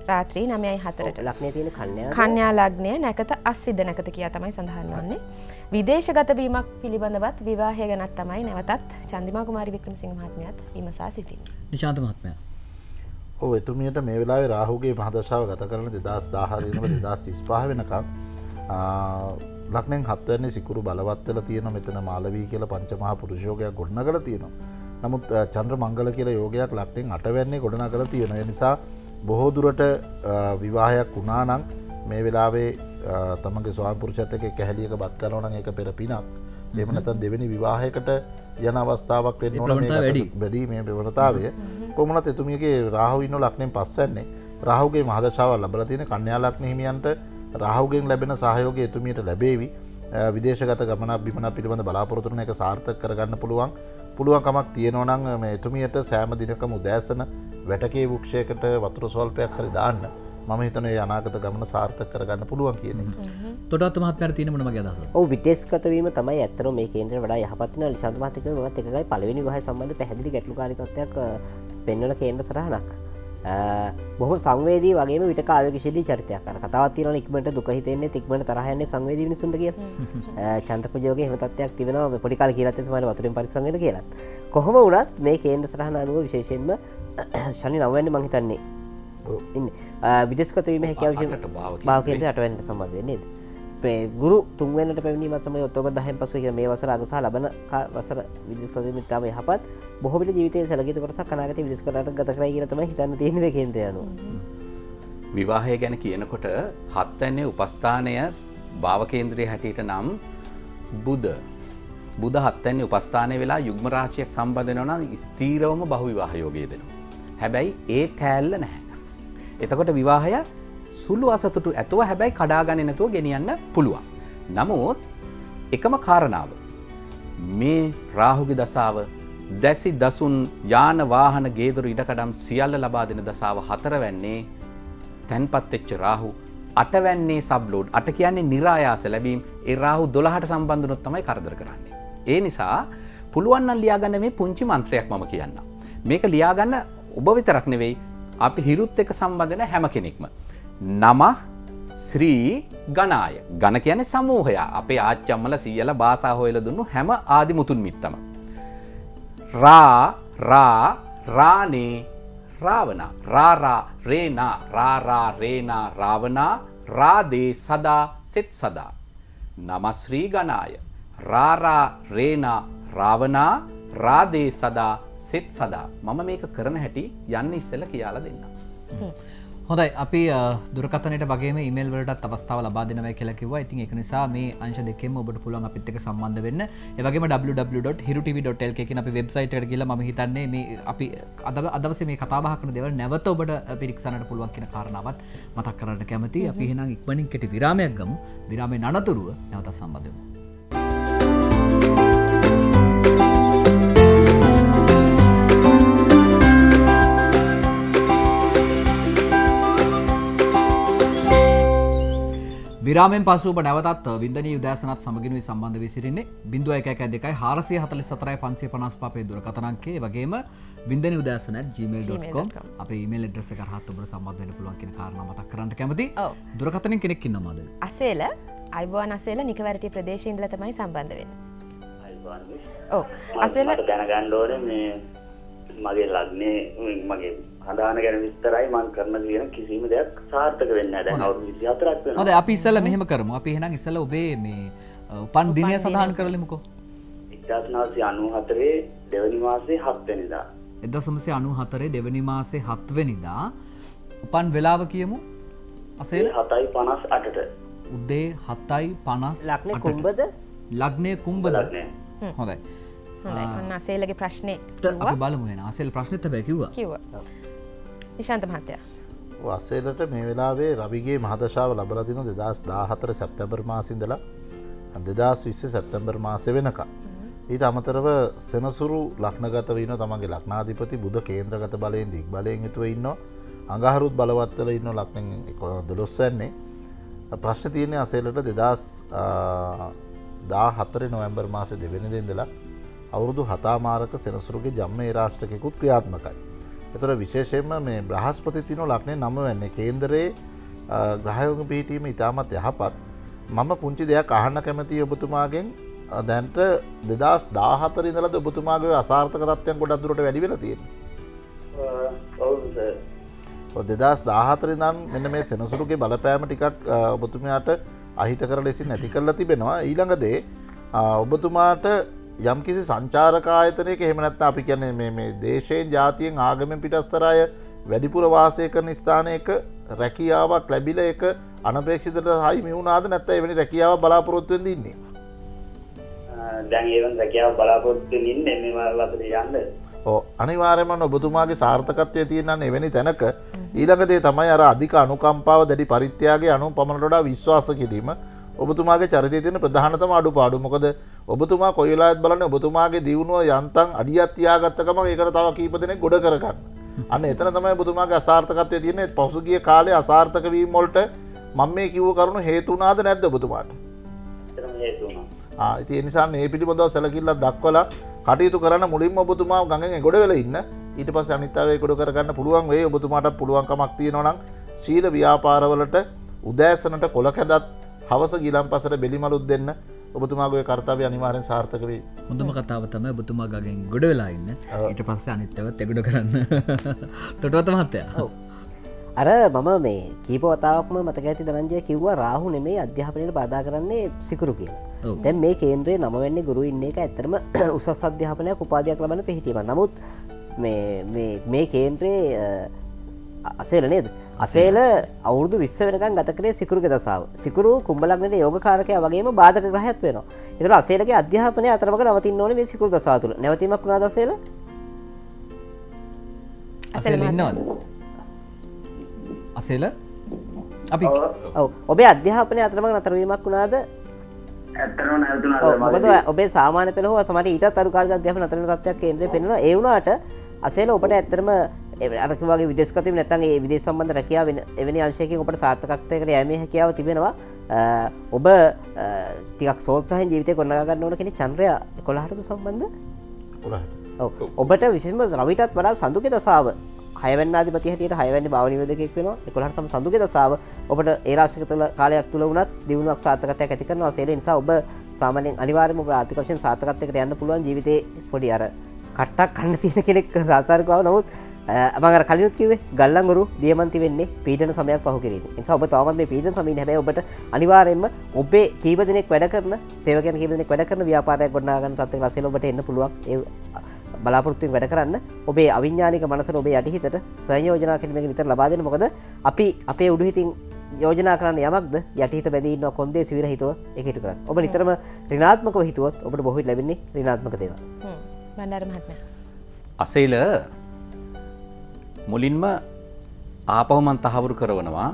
රාත්‍රී නමයයි හතරට. ලක්නය තියෙන කන්‍ය කන්‍යා ලග්නය නැකත අස්විද නැකත කියා තමයි සඳහන් වන්නේ. විදේශගතවීමක් පිළිබඳවත් විවාහය ගැනත් තමයි නැවතත් චන්දිමා කුමාරි වික්‍රම සිංහ මහත්මයත් විමසා සිටින් නිශාන්ත මහත්මය. ඕ එතුමියට මේ වෙලා රාහුගේ මහදශාව ගත කරන දෙදස් දාහරනක දෙදස් තිස්පාහ වෙනකම් ලක්නෙන් හත්වන්නේ සිකුරු බලවත්වල තියෙන මෙතන මාලවී කියල පංචමහා පුරුෂෝගයක් ගොඩන කළ තියෙනවා. නමුත් චන්ද්‍ර මංගල කියල යෝගයක් ලක්ටෙන් අටවැන්නේ ගොඩන කළ තියෙන නිසා බොහෝදුරට විවාහයක් වුණානං මේ වෙලාවේ තමගේ ස්වාපුරෂතක කැහැලියක බත් කරනන එක පෙර පිනක්. එම නැත දෙවැනි විවාහයකට යන අවස්ථාවක් වැඩි. මේ ප්‍රවණතාවය කොමනත් එතුමියගේ රාහුවින්න ලක්නෙන් පස්සන්නේ. රාහුගේ මහදශාව ලබල තියෙන කන්‍යා ලක්න හිමියන්ට රාහුගෙන් ලැබෙන සහයෝග එතුමියට ලැබේවි. විදේශගත ගමන බිමන පිළිබඳ බලාපොරතුරන එක සාර්ථක කරගන්න පුළුවන්. පුළුවන්කමක් තියෙනවනං මේ එතුමියට සෑම දිනකම උදෑසන වැටකේ වක්ෂයකට වතුර සොල්පයක් හරි දාන්න. මම හිතන අනාගත ගමන සාර්ථක කරගන්න පුළුවන් කියන තොටත් මහත්මර තියනමන ගදස ඕ විදේස්කතවීම තමයි ඇත්තර මේ කේන්ද්‍ර වඩා යහපත්න ලිශන්තමාතික මත් එකයි පලවෙනි ගහ සම්බඳ පැහදිලි ගැටලු කාරිතත්වයක් පෙන්වල කේන්ද්‍ර සරහනක් බොහම සංවේදී වගේ විට කාවකිශලි චරිතයක් කර කතාවත්තින ඉක්මට දුකහිතන්නේ තික්මට තරහයන්නේ සංවේදී නිසුන්ට කිය (laughs) චන්ත්‍රපජෝගේ හමතත්වයක් තිබෙන පොඩිකාල කියලත් සමට වතුරින් පරිසගෙන කියලත් කොහොම වනත් මේ කේන්ද්‍ර සරහන අනුව විශේෂයෙන්ම (clears throat) ශනි නවන්න මහිතන්නේ ඉන්න. විදස්කතවීම හැකවශ භාවකයට අටවැන්නට සම්බන්ධ වෙන්නේද ගුරු තුන්වන්නට පැවනීමත් සම ඔත්තොබ දහන් පසු මේ වසර අගසා ලබන වසර විදිස්කමිතාව යහපත් බොහොමිට ජීවිතය සැලගත කොරස කනාගත විදිස් කරට ගත කරයි කියරතම හිතන්න තියෙන කේන්දයනු විවාහය ගැන කියනකොට හත්වැන්නේ උපස්ථානය භාවකේන්ද්‍රය හැටියට නම් බුද්ධ බුද හත්තැන්නේ උපස්ථානය වෙලා යුග්මරාශයක් සම්බඳධනවන ස්තීරවම බහු විවාහයෝගය දෙනවා. හැබැයි ඒ කෑල්ල නැහැ. එතකොට විවාහය සුළු අසතුටු ඇතුව හැබැයි කඩාගන නැතුව ගෙනියන්න පුළුවන්. නමුත් එකම කාරණාව මේ රාහුගි දසාව දැසි දසුන් යාන වාහන ගේදුරු ඉඩකඩම් සියල්ල ලබා දෙන දසාව හතරවැන්නේ තැන්පත් එච්ච රාහු අටවැන්නේ සබ්ලෝඩ් අට කියන්නේ නිරායාස ලැබීම් ඒ රාහු දොළහට සම්බන්ධනොත් තමයි කරදර කරන්නේ. ඒ නිසා පුළුවන්න්න ලියාගන්න මේ පුංචි මන්ත්‍රයක් මම කියන්න. මේක ලියාගන්න ඔබ විතරක් නෙවෙයි අපි හිරුත් එක සම්බඳධන හැම කෙනෙක්ම. නම ශ්‍රී ගනාය ගණ කියන සමූහයා. අපේ ආච්චම්මල සියල බාසා හොයල දුන්නු හැම ආදිමුතුන් මිත්තම. රා රා රානේ රාවන රාරා රේනා රාරා රේනා රාවනා රාදේ සදා සෙත් සදා. නමශ්‍රී ගනාය රාරා රේනා රාවනා රාදේ සදා සෙත් සදා. මම මේක කරන හැටි යන්න ඉස්සල කියලා දෙන්න. හොඳයි අපි දුරකතනට වගේ මේල් වලට අවස්ථාව ලබා දෙනව කියලකිව ඉතින් එක නිසා මේ අංශ දෙකෙම ඔබට පුළුවන් අපිත් එක සම්බන්ධ වෙන්න. ඒවගේ www.hiruTV.ල් කියන අපි වෙබ්සයිට කියලා ම හිතන්නේ මේ අපි අද අදවස මේ කතාබහකන දෙව නැවත ඔබට පිරික්ෂණට පුළුවන් කියන කාරණාවත් මතක් කරන්න කැමති අපි හෙනම් ඉක්මනින් කෙටි විරාමයක් ගමු. විරාමේ නතුරුව නැවත සම්බඳධමු. විරාමෙන් පසුව නැවතත් විදනී උදෑසනත් සමගිනුව සම්බන්ධ විසිරන්නේ බිඳුව එක දෙකයි. හාරසය හතලි සතරයි පන්සේ පනස් පාපේ දුරකතනන්ගේ වගේම බින්දන උදෑසන gmail.com අප මේල් ෙඩ්‍රස කරහත් ඔබට සම්බන්ධන පුළුවන් කියෙන කාරණමතක් කරන්න කැමති. දුරකතන කෙනෙක් ඉන්නමද අසේල අයිබෝන් අසේල නිකවැරටි ප්‍රදේශීන්ද්‍ර තමයි සම්බන්ධ වෙන ඕ අසේල දැනගණ්ඩෝන මේ මගේ ලග්නේ මගේ හදාන ගැන විස්තරයි මං කරන කියන කිසිම දෙයක් සාර්ථක වෙන්න දැ අවු අතරක් හොද අපි ඉස්සල මෙහෙම කරමු. අපි හෙනම් ඉස්සල ඔබේ මේ උපන් දිනය සඳහන් කරලමුකෝ. ඉක්දස්නාසි අනු හතරේ දෙවනි මාසේ හත්වනිදා එද සමසේ අනු හතරේ දෙවනි මාසේ හත්වනිදා උපන් වෙලාව කියමු. අසේ හතයි පනස් අටට. උද්දේ හත්තයි පනස් ලක්න කුම්බද ලග්නය කුම්බද හොඳයි ඔන්න අසේලගේ ප්‍රශ්නය බලමුහෙන අසෙල් ප්‍රශ්නත බැකිව කිව නිශාන්ත මහත්තය. වස්සේලට මේ වෙලාවේ රවිගේ මහදශාව ලබලදින දෙදස් දාහතර සැප්තැබර් මාසින්දලා දෙදස් විස්ස සැප්තැම්බර් මාසය වෙනක. ඊට අමතරව සෙනසුරු ලක්නගත වන තමගේ ලක්නාධිපති බුද කේන්ද්‍රගත බලයෙන් දික් බලයෙන් යුතුව ඉන්න අඟහරුත් බලවත්තල ඉන්න ලක්න දොළොස් වන්නේ. ප්‍රශ්න තියන්නේ අසේලට දෙදස් දා හතර නොවැම්බර් මාස දෙවෙන දෙදලා අවුරුදු හතාමාරක සෙනසුරුගේ ජම්ම රාෂ්ටකෙකුත් ක්‍රියාත්මකයි. එතුර විශේෂයෙන්ම මේ බ්‍රහස්පති තින ලක්නය නම වෙන්නේ කේන්දරේ ග්‍රහයෝග පිහිටීම ඉතාමත් යහපත්. මම පුංචි දෙයක් අහන්න කැමති ඔබතුමාගෙන්. දැන්ට දෙදස් දාහතර ඉඳලද ඔබතුමාගේ අසාර්ථක තත්වයන් ගොඩක් දුරට වැඩිවෙල තියෙන දෙදස් දාහතර දන් මෙන්න මේ සෙනසුරුගේ බලපෑම ටිකක් ඔබතුමයාට අහිතකර ලෙසින් නැති කරලා තිබෙනවා. ඊළඟදේ ඔබතුමාට යම්කිසි සංචාරකායතනයක හෙමනැත්ත අපි කියන්නේ මේ දේශයෙන් ජාතියෙන් ආගමෙන් පිටස්තරය වැඩිපුර වාසය කරන ස්ථානයක රැකියාවක් ලැබිල එක අනපේක්ෂිතට හයි මිවුණනාද නැත්ත එවැනි රැකියාව බලාපොරොත්තුවෙන් දින්නේ දැන් ඒවන් රැකියාව බලාපොරොත්තු ඉන්න වසර යන්න. අනිවාරයමන් ඔබතුමාගේ සාර්ථකත්වය තියන්න එවැනි තැනක. ඊළඟදේ තමයි අර අධික අනුකම්පාව දැඩි පරිත්‍යයාගේ අනු පමණටඩා විශ්වාස කිරීම. ඔබතුමාගේ චරිතය තියෙන ප්‍රධානතම අඩු පාඩු මොකද ඔබතුමා කොයිලාත් බලන්න ඔබතුමාගේ දියුණුව යන්තන් අඩියත් තියාගත්තකම ඒකට තව කීප දෙනෙක් ගොඩ කරගන්න. අන්න එතන තමයි බුතුමාගේ අසාර්ථකත්වය තියන්නේ. පසුගිය කාලේ අසාර්ථක වීම වලට මම මේ කිව්ව කරුණු හේතුනාද නැද්ද ඔබතුමාට? ඉති නිසා ඒ පිළිබඳව සැලකිල්ලක් දක්වලා කටයුතු කරන්න මුලින්ම ඔබතුමා ගඟෙන් ගොඩ වෙල ඉන්න. ඊට පස් අනිතාවේ ගොඩ කරගන්න පුළුවන් වේ ඔබතුමාට පුළුවන්කමක් තියෙනවනම් ශීල ව්‍යාපාරවලට උදෑසනට කොළ කැදත් හවස ගිලම් පසට බෙලිමලුත් දෙන්න ඔබතුමාගේ කර්තාව අනිවාරෙන් සාර්ථක වේ හොඳම කතාව තම බතුමාගගෙන් ගොඩ වෙලා ඉන්න. ඊට පස්සේ අනිත්තවත් එගුඩ කරන්න. (laughs) තොටවත මහත්තයා. අර මම මේ කීපවතාවක්ම මතක ඇති දරංජය කිව්ව රාහු නෙමේ අධ්‍යාපනයට බාධා කරන්නේ සිකුරු කියලා. දැන් මේ කේන්ද්‍රේ නම වෙන්නේ ගුරු ඉන්න එක ඇතරම (clears throat) උසස් අධ්‍යාපනයක් උපාදයක් ලබන පිහිටීම නමුත් මේ කේන්ද්‍රේ අසේල නේද? අසේල අවුදු විස්ස වෙනකන් ගත කරේ සිකුරුග දසාාව. සිකුරු කුම්බලක්නට යෝගකාරකය වගේම බාධක ග්‍රහත් වෙන එතර අසේලගේ අධ්‍යාපනය අතරමක නවතින් ඕන මේ සිකුරු දසාතුළ නැවතීමක් වුණා දසේල අසේල ඉන්නවද? අසේල? අපි ඔබේ අධ්‍යාපනය අතරමක නතරවීමක් වුණාද? මොකද ඔබේ සාමාන පෙළහ සමට ඊට තරුකාර අධ්‍යාපන අතරන තත්වයක් කේන්ද්‍රය පෙන්න ඒවුණට අසේල ඔබට ඇත්තරම අරකවගේ විදෙස්කති නැත්තන්ගේ විදේ සම්බන්ධ රැකියාව එවැනි අංශයක ඔබට සාර්ථකත්වයකට යෑම හැකියාව තිබෙනවා. ඔබ ටික් සෝත්සාහ ජීවිතය කොන්නගන්න ඕන කෙනෙ චන්ද්‍රය කොළහටද සම්බන්ධ? ඔබට විශෂම රවිටත් වඩා සඳුක දසාාව. හයවැන්නාධිපති හට හයවැනි භාවනිවදකෙක් වෙන එකොළහ සම සඳුක දසාාව. ඔබට ඒරාශක තුළ කාලයක් තුළ වනත් දියුණුවක් සාතකතය ඇතිකරනවා සේල නිසා ඔබ සාමනෙන් අනිවාරම ආතිකශයෙන් සාතකත්තකට යන්න පුළුවන් ජීවිතය පොඩි අර කට්ටක් කන්න තියෙන කෙනෙක් (laughs) සාසාරකාව නමුත් මගර කලියුත් කිවේ ගල්ලංගුරු දියමන්ති වෙන්නේ පීටන සමයක් පහු කිරීම. නිසා ඔබ තවමත් මේ පීටන සමී හැබ ඔබට අනිවාරයෙන්ම ඔබේ කීපදනෙක් වැඩ කරන සේවකන කීපදනෙක් වැඩ කරන ව්‍යාපාරයක් ගොඩනාගන්න තත්ව ලසල ඔබට එන්න පුළුවන්. බලාපොරත්තුවෙන් වැඩ කරන්න. ඔබේ අවිඥානික මනස ඔබේ යටිහිතට සයෝජනා කිරීමක විතර ලබාදන මොකද අපි අපේ උඩුහිතින් යෝජනා කරන්න යමක්ද? යටහිත බැදීන්න කොන්දේ සිවිර හිතුව එකට කරන්න. ඔබ නිතරම රිනාත්මක හිතුවත් ඔබට බොහිත් ලැබෙන්නේ රිනාත්මක දේව මහත්ම අසේල මුලින්ම ආපහුමන් තහවුරු කරවනවා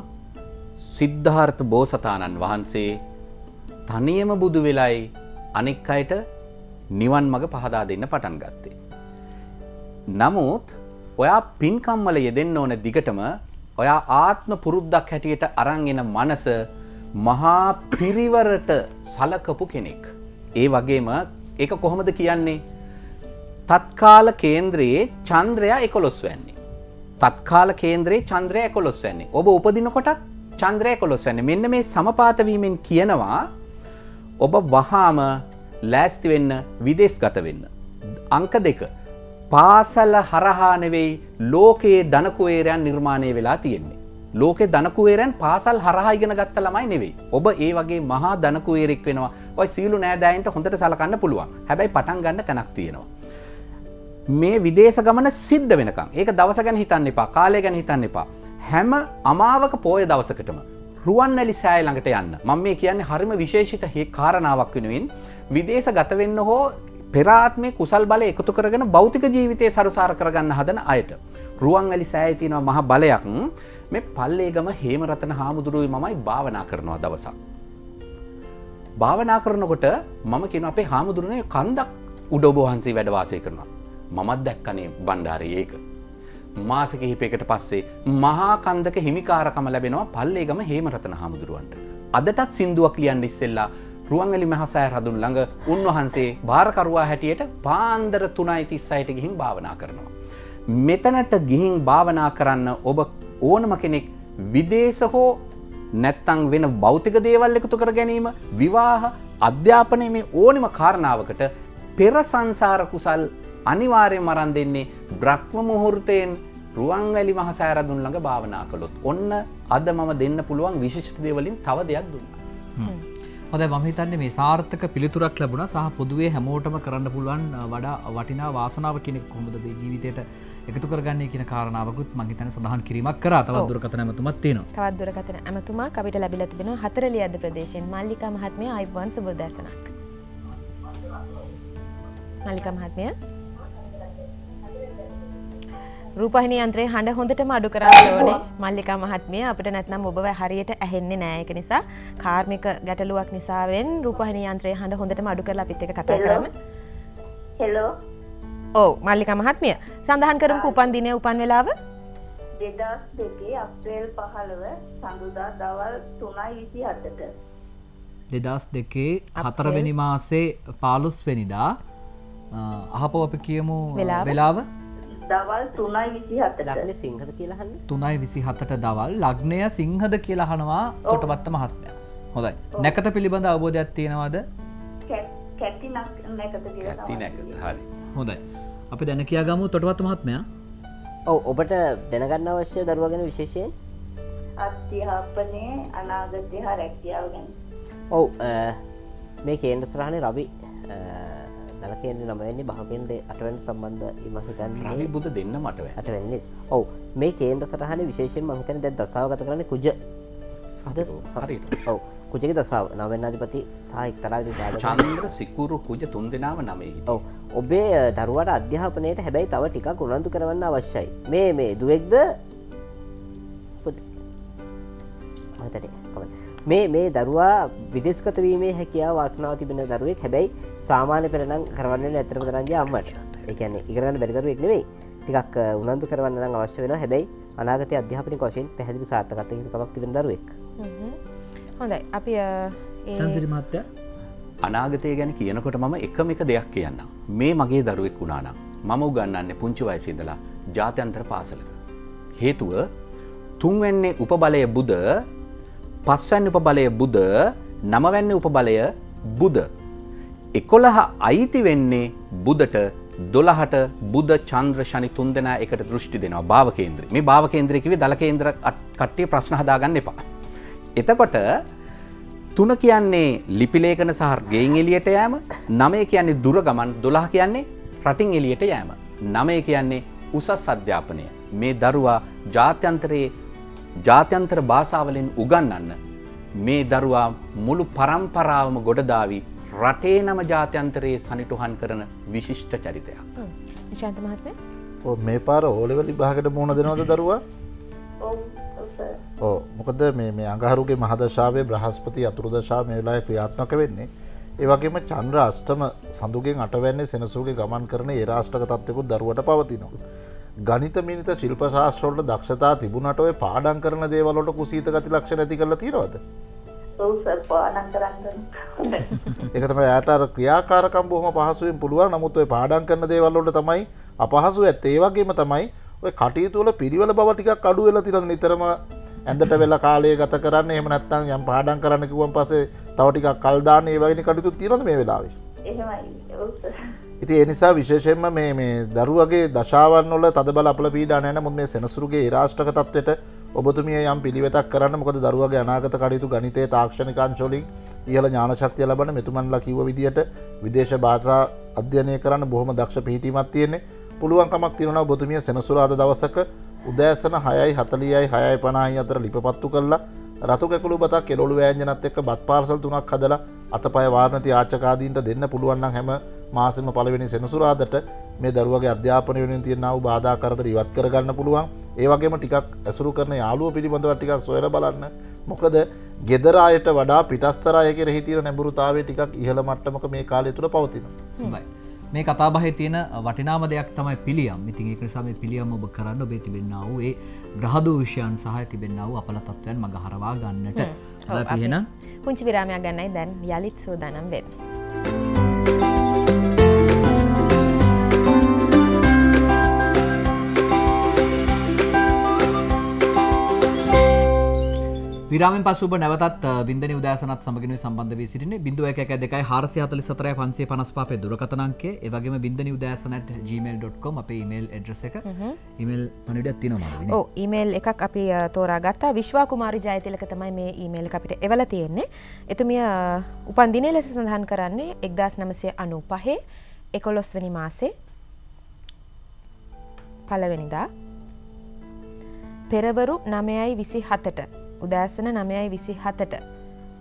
සිද්ධාර්ථ බෝසතාණන් වහන්සේ තනියම බුදු වෙලයි අනෙක් අයට නිවන් මඟ පහදා දෙන්න පටන් ගත්තේ. නමුත් ඔයා පින්කම්මල යෙදෙන්න ඕන දිගටම ඔයා ආත්ම පුරුද්දක් හැටියට අරංගෙන මනස මහා පිරිවරට සලකපු කෙනෙක්. ඒ වගේම ඒක කොහොමද කියන්නේ තත්කාල කේන්ද්‍රයේ චන්ද්‍රයා එකොලොස් වැන්නේ. තත්කාල කේන්ද්‍රයේ චන්ද්‍රය කොලොස් වන්නේ ඔබ උපදිනකොටත් චන්ද්‍රය කොලොස් වන්නේ මෙන්න මේ සමපාතවීමෙන් කියනවා ඔබ වහාම ලෑස්ති වෙන්න විදෙස් ගත වෙන්න. අංක දෙක. පාසල හරහානෙවෙයි ලෝකයේ දනකුවේරයන් නිර්මාණය වෙලා තියෙන්නේ. ලෝකෙ දනකුවේරන් පාසල් හරහායිගෙන ගත්ත ළමයි නෙවෙයි ඔබ ඒ වගේ මහා දනකුවේරෙක් වෙනවා ඔය සීලු නෑදෑයින්ට හොඳට සලකන්න පුළුවන් හැබැයි පටන් ගන්න තැනක් තියෙනවා. මේ විදේශ ගමන සිද්ධ වෙනකම් ඒක දවස ගැන හිතන්න එපා කාලය ගැන හිතන්න එපා හැම අමාවක පෝය දවසකටම රුවන්නැලි සෑය ළඟට යන්න මම මේ කියන්නේ හරිම විශේෂිත හේ කාරණාවක් වෙනුවෙන් විදේශ ගතවෙන්න හෝ පෙරාත්මය කුසල් බල එකතු කරගෙන භෞතික ජීවිතය සරුසාර කරගන්න හදන අයට. රුවන් වැලි සෑය තියෙනවා මහ බලයක් මේ පල්ලේගම හේමරතන හාමුදුරුවයි මමයි භාවනා කරනවා දවසක්. භාවනා කරනකොට මම කෙන අපේ හාමුදුරුවනය කන්දක් උඩෝබහන්සේ වැඩවාසය කරනවා. මමත් දැක්කනේ බණ්ඩාරය ඒක. මාස කිහිපයකට පස්සේ මහා කන්දක හිමිකාරකම ලැබෙනවා පල්ලේගම හේමරතන හාමුදුරුවන්ට. අදටත් සිින්දුවක් ලියන්න ඉස්සෙල්ලා රුවන්ගලි මහසෑ රදුන් ළඟ උන්වහන්සේ භාරකරවා හැටියට පාන්දර තුනයි තිස්සයිට ගිහින් භාවනා කරනවා. මෙතනට ගිහින් භාවනා කරන්න ඔබ ඕනම කෙනෙක් විදේශ හෝ නැත්තං වෙන භෞතික දේවල් එකතු කර ගැනීම විවාහ අධ්‍යාපනය මේ ඕනිම කාරණාවකට පෙර සංසාර කුසල් අනිවාරය මරන් දෙන්නේ බ්‍රහ්ම මුහුෘතයෙන් රුවන්වැලි මහසෑරදුන් ළඟ භාවනා කළොත්. ඔන්න අද මම දෙන්න පුළුවන් විශිෂ්ට දේවලින් තව දෙයක් දුන්න. හොද මහිතන්නේ මේ සාර්ථක පිළිතුරක් ලැබුණ. සහ පොදුවේ හැමෝටම කරන්න පුළුවන් වඩා වටිනා වාසනාව කෙනෙක් කොමද ජීවිතයට එකතු කරගන්නේ කියන කාරනාවකුත් මහිතන සඳහන් කිරීමක් කර. තවත් දුරකතන ඇමතුමත් තියෙන තවත් දුරකතන ඇමතුමා අපිට ලැබිල තිබෙන හතරලිය අද ප්‍රදේශයෙන් මල්ලිකා මහත්මය අයිබවන් සුබදසනක් මල්ලික මහත්මය රූපහිනි යන්ත්‍රේ හඬ හොඳටම අඩු කරන්න ඕනේ මල්ලිකා මහත්මිය අපිට නැත්නම් ඔබව හරියට ඇහෙන්නේ නෑ ඒක නිසා කාර්මික ගැටලුවක් නිසාවෙන් රූපහිනි යන්ත්‍රේ හඬ හොඳටම අඩු කරලා අපිත් එක්ක කතා කරන්න. හෙලෝ. ඔව් මල්ලිකා මහත්මිය සඳහන් කරමුකෝ උපන් දිනය උපන් වෙලාව? 2002 අප්‍රේල් 15 සඳුදා දවල් 3:27ට. 2002 හතරවෙනි මාසේ 15 වෙනිදා අහපෝ අපි කියමු වෙලාව දවල් තුනයි විසි හතට ලක්න සිංහද කියලාහන්න තුනයි විසි හතට දවල්. ලග්නය සිංහද කියලා හනවා තොටපත්ත මහත්මය. හොඳයි. නැකත පිළිබඳ අවබෝධයක් තියෙනවාද? කැටි නැකත ඇති නැක හරි. හොඳයි. අපි දැන කියා ගමු තොටපත්ත මහත්මය. ඔව ඔබට දැනගන්න අවශ්‍ය දරුවගෙන විශේෂයෙන්? අධ්‍යාපනය අනාගතය හා රැකියාව ගැන. ඔව් මේ කේන්ද්‍ර සරහණය රවි දලකෙන්ට නමවෙන්නේ භාකෙන්ට අටවැන් සම්බන්ධ ඉම හිතන් රවි බුද දෙන්න මටව අටවෙන්නේ ඔව්. මේ කේන්ද්‍ර සටහන විශේෂෙන් මහිතන දැ දසාාවගත කරන කුජ. ඔව. කුජෙක දසාාව. නවෙන්නාධිපති සාහික් තරාග චන්ද්‍ර සිකුරු කුජ තුන් දෙනාව නමේ ඔව. ඔබේ දරුවට අධ්‍යාපනයට හැබැයි තව ටිකක් උනන්තු කරවන්න අවශ්‍යයි. මේ මේ දුවෙක්ද? මතට මේ මේ දරුවා විදෙස්කත වීමේ හැකියා වාසනාව තිබෙන දරුවෙක්. හැබැයි සාමාන්‍ය පෙරනම් කරවන්න ඇතරම තරන්ගේ අම්මට. එකන ඉගරන්න බැරිදරුවෙක් නෙවෙයි. ටිකක් උනන්තු කරවන්න නම් අවශ්‍ය වෙන හැබැයි අනාගත අධ්‍යාපනි කොශයෙන් පැහදිලි සාර්ථකත කමක් තිබෙන දරුවෙක්. හොඳයි. අපි චන්සිරි මහත්තය? අනාගතය ගැන කියනකොට මම එකම එක දෙයක් කියන්න. මේ මගේ දරුවෙක් වුණානම් මම උගන්නන්නේ පුංචි වයසිදලා ජාත්‍යන්ත්‍ර පාසලක. හේතුව තුන්වැන්නේ උපබලය බුද පස්වැන්න උපබලය බුද නමවැන්න උපබලය බුද. එකොළහ අයිති වෙන්නේ බුදට දොළහට බුද්ධ චන්ද්‍ර ශනි තුන් දෙනා එකට දෘෂ්ටි දෙනවා භාවකේන්ද්‍ර මේ භාවකේන්ද්‍රකිව දලකේන්ද්‍ර කට්ටිය ප්‍රශ්න හදාගන්න එපා. එතකොට තුන කියන්නේ ලිපිලේකන සහර් ගෙයින් එලියට යෑම නමය කියන්නේ දුර ගමන් දොලා කියන්නේ රටින් එලියට යෑම. නමය කියන්නේ උසස් අධ්‍යාපනය මේ දරුවා ජාත්‍යන්තරයේ ජාත්‍යන්තර භාසාවලින් උගන්නන්න මේ දරුවා මුළු පරම්පරාවම ගොඩදාවී රටේ නම ජාත්‍යන්තරයේ සනිටුහන් කරන විශිෂ්ට චරිතයක්. විශාන්ත මහත්මය? මේ පාර ඕලෙවලි භාගට මුණ දෙනවද දරුවා? ඕ මොකද මේ අඟහරුගේ මහදශාවේ බ්‍රහස්පති අතුරුදශා මේ වෙලාය ක්‍රියාත්මක වෙන්නේ. ඒවගේම චන්ද්‍ර අෂ්ටම සඳුගෙන් අටවැන්නේ සෙනසුගේ ගමන් කරන ඒ රාෂ්ටක තත්වකුත් දරුවට පවතිනවා. ගනිත මිනිත ශිල්ප ශාස්ත්‍රෝට දක්ෂතා තිබුණට ඔය පාඩන් කරන දේවලට කුසීත ගති ලක්ෂ නැති කරලා තිරවද එක තම යාටර ක්‍රියාකාරකම් බොහම පහසුවෙන් පුළුවන්. නමුත් ඔය පාඩන් කරන දේවල්ලොට තමයි අපහසු ඇත් ඒවගේම තමයි ඔය කටයුතුවල පිරිවල බව ටිකක් අඩු වෙලා තිරන නිතරම ඇඳට වෙලා කාලය ගත කරන්න එහම නැත්තම් යම් පාඩන් කරන්න කිව්වන් පසේ තව ටිකක් කල්දාන්න ඒ වගේ කටයුතු තිරන මේ වෙලාවේ ඉති එනිසා විශේෂෙන්ම මේ මේ දරුවගේ දශාවන්වල තදබල අපල පීඩානයන මුත් මේ සෙනසුරුගේ රාෂ්ටක තත්වයට ඔබතුමිය යම් පිළිවෙතක් කරන්න මොකද දරුවගේ අනාගත කටයුතු ගනිතේ තාක්ෂණිකංශෝලින් ඉහල ඥානශක්තිය ලබන මෙතුමන්ලා කිව විදිට විදේශ භාෂා අධ්‍යනය කරන්න බොහොම දක්ෂ පිහිටීමත් තියෙන්නේ. පුළුවන්කමක් තිරෙනවා බොතුමිය සෙනසුරාද දවසක උදෑසන හයයි හතලියයි හයයි පනාහි අතර ලිපපත්තු කරලා රතු කැකුළු බතක් කෙලොළු වෑජනත් එක්ක බත් පාර්සල් තුනක් හදලා අතපය වාර්ණති ආචකාදීන්ට දෙන්න පුළුවන්න්න හැම මාසම පලවෙනි සෙනසුරාදට මේ දරුවගේ අධ්‍යාපනය වෙන තියෙනාව බාධා කරද ඉවත් කරගන්න පුළුවන්. ඒවගේම ටිකක් ඇසුරු කරන යාලුව පිළිබඳව ටිකක් සොයල බලන්න. මොකද ගෙදරායට වඩා පිටස්තරය කෙර හිතීර නැඹුරුතාවේ ටිකක් ඉහළ මට්ටමක මේ කාලය තුළ පවතින. මේ කතාබහ තියෙන වටිනාම දෙයක් තමයි පිළියම්. ඉතින් ඒක නිසා මේ පිළියම් ඔබ කරන්න ඔබේ තිබෙන්න්නා වූ ඒ ග්‍රහදූ විෂයන් සහ තිබෙන්න්නාව අපල තත්වයන් මඟ හරවා ගන්නට. පිහෙන පුංචි විරාමයක් ගන්නයි. දැන් යළිත් සෝදානම් වෙන්න. විරාමෙන් පසු ඔබ නැවතත් බින්දනි උදෑසනත් සමගින් සම්බන්ධ වී සිටින්නේ. බිඳුව එක එක දෙකයි. හාරසි හතලි සතරයි පන්සේ පනස්පාපේ දුරකතනන්ගේ ඒවගේම බින්දනි උදෑසනට gmail.com අපේ ඊමේල් එඩ්‍රස එක. ඉමල් පනිඩත් තිනවා ඕ ඊමේල් එකක් අපි තෝරා ගත්තා විශ්වා කුමාරි ජයතිලක තමයි මේ ඊමේල් අපිට එවල තියෙන්නේ. එතුමිය උපන්දිනය ලෙස සඳහන් කරන්නේ එක්දස් නමසය අනු පහේ එකොලොස්වනි මාසේ පලවෙනිදා පෙරවරු නමයයි විසි හතට උදෑසන නමයයි විසි හතට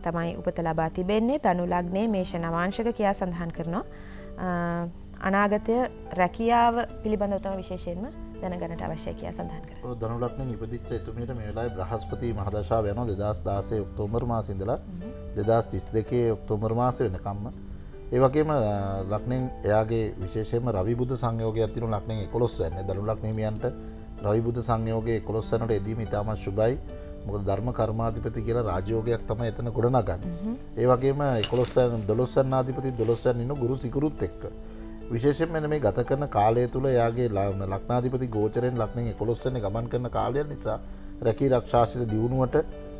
තමයි උපත ලබා තිබෙන්නේ. තනු ලග්නේ මේෂ නවාංශක කියා සඳහන් කරනවා. අනාගතය රැකියාව පිළිබඳවතම විශේෂයෙන්ම දැනගනට අවශ්‍ය කියා සඳහන් කර දනුලක්න ඉපදිච්ච එතුමට මේලායි බ්‍රහස්පති මහදශා වෙන දෙදස් දාසේ ඔක්තෝමර් මාසින්දලා දෙදස් තිස් දෙකේ ඔක්තෝමර් මාස වෙනකම්ම. ඒවගේම ලක්නෙන් එයාගේ විශේෂම රවිබුද්ධ සංයෝගය ඇතිනු ලක්නෙ කොළොස් වන්න දනු ලක්නීමයන්ට රවිබුද්ධ සංයෝගේ කොළොස්සනට එදීම ඉතාමත් ශුබයි මොක ධර්ම කර්මාධිපති කියලා රාජෝගයක් තම එතන ගොඩනගන්න. ඒවගේම එකොලොස්සන් දොලොස්සන් ආධිපති දොලොස්සන් ඉන්න ගුරු සිකරුත් එක්ක. විශේෂෙන් මෙන මේ ගත කරන කාලය තුළ යාගේ ලාම ලක්නාධිපති ගෝචරෙන් ලක්න කොළොස්සන ගමන් කරන කාලය නිසා රැකී රක්ෂාශිත දියුණුවට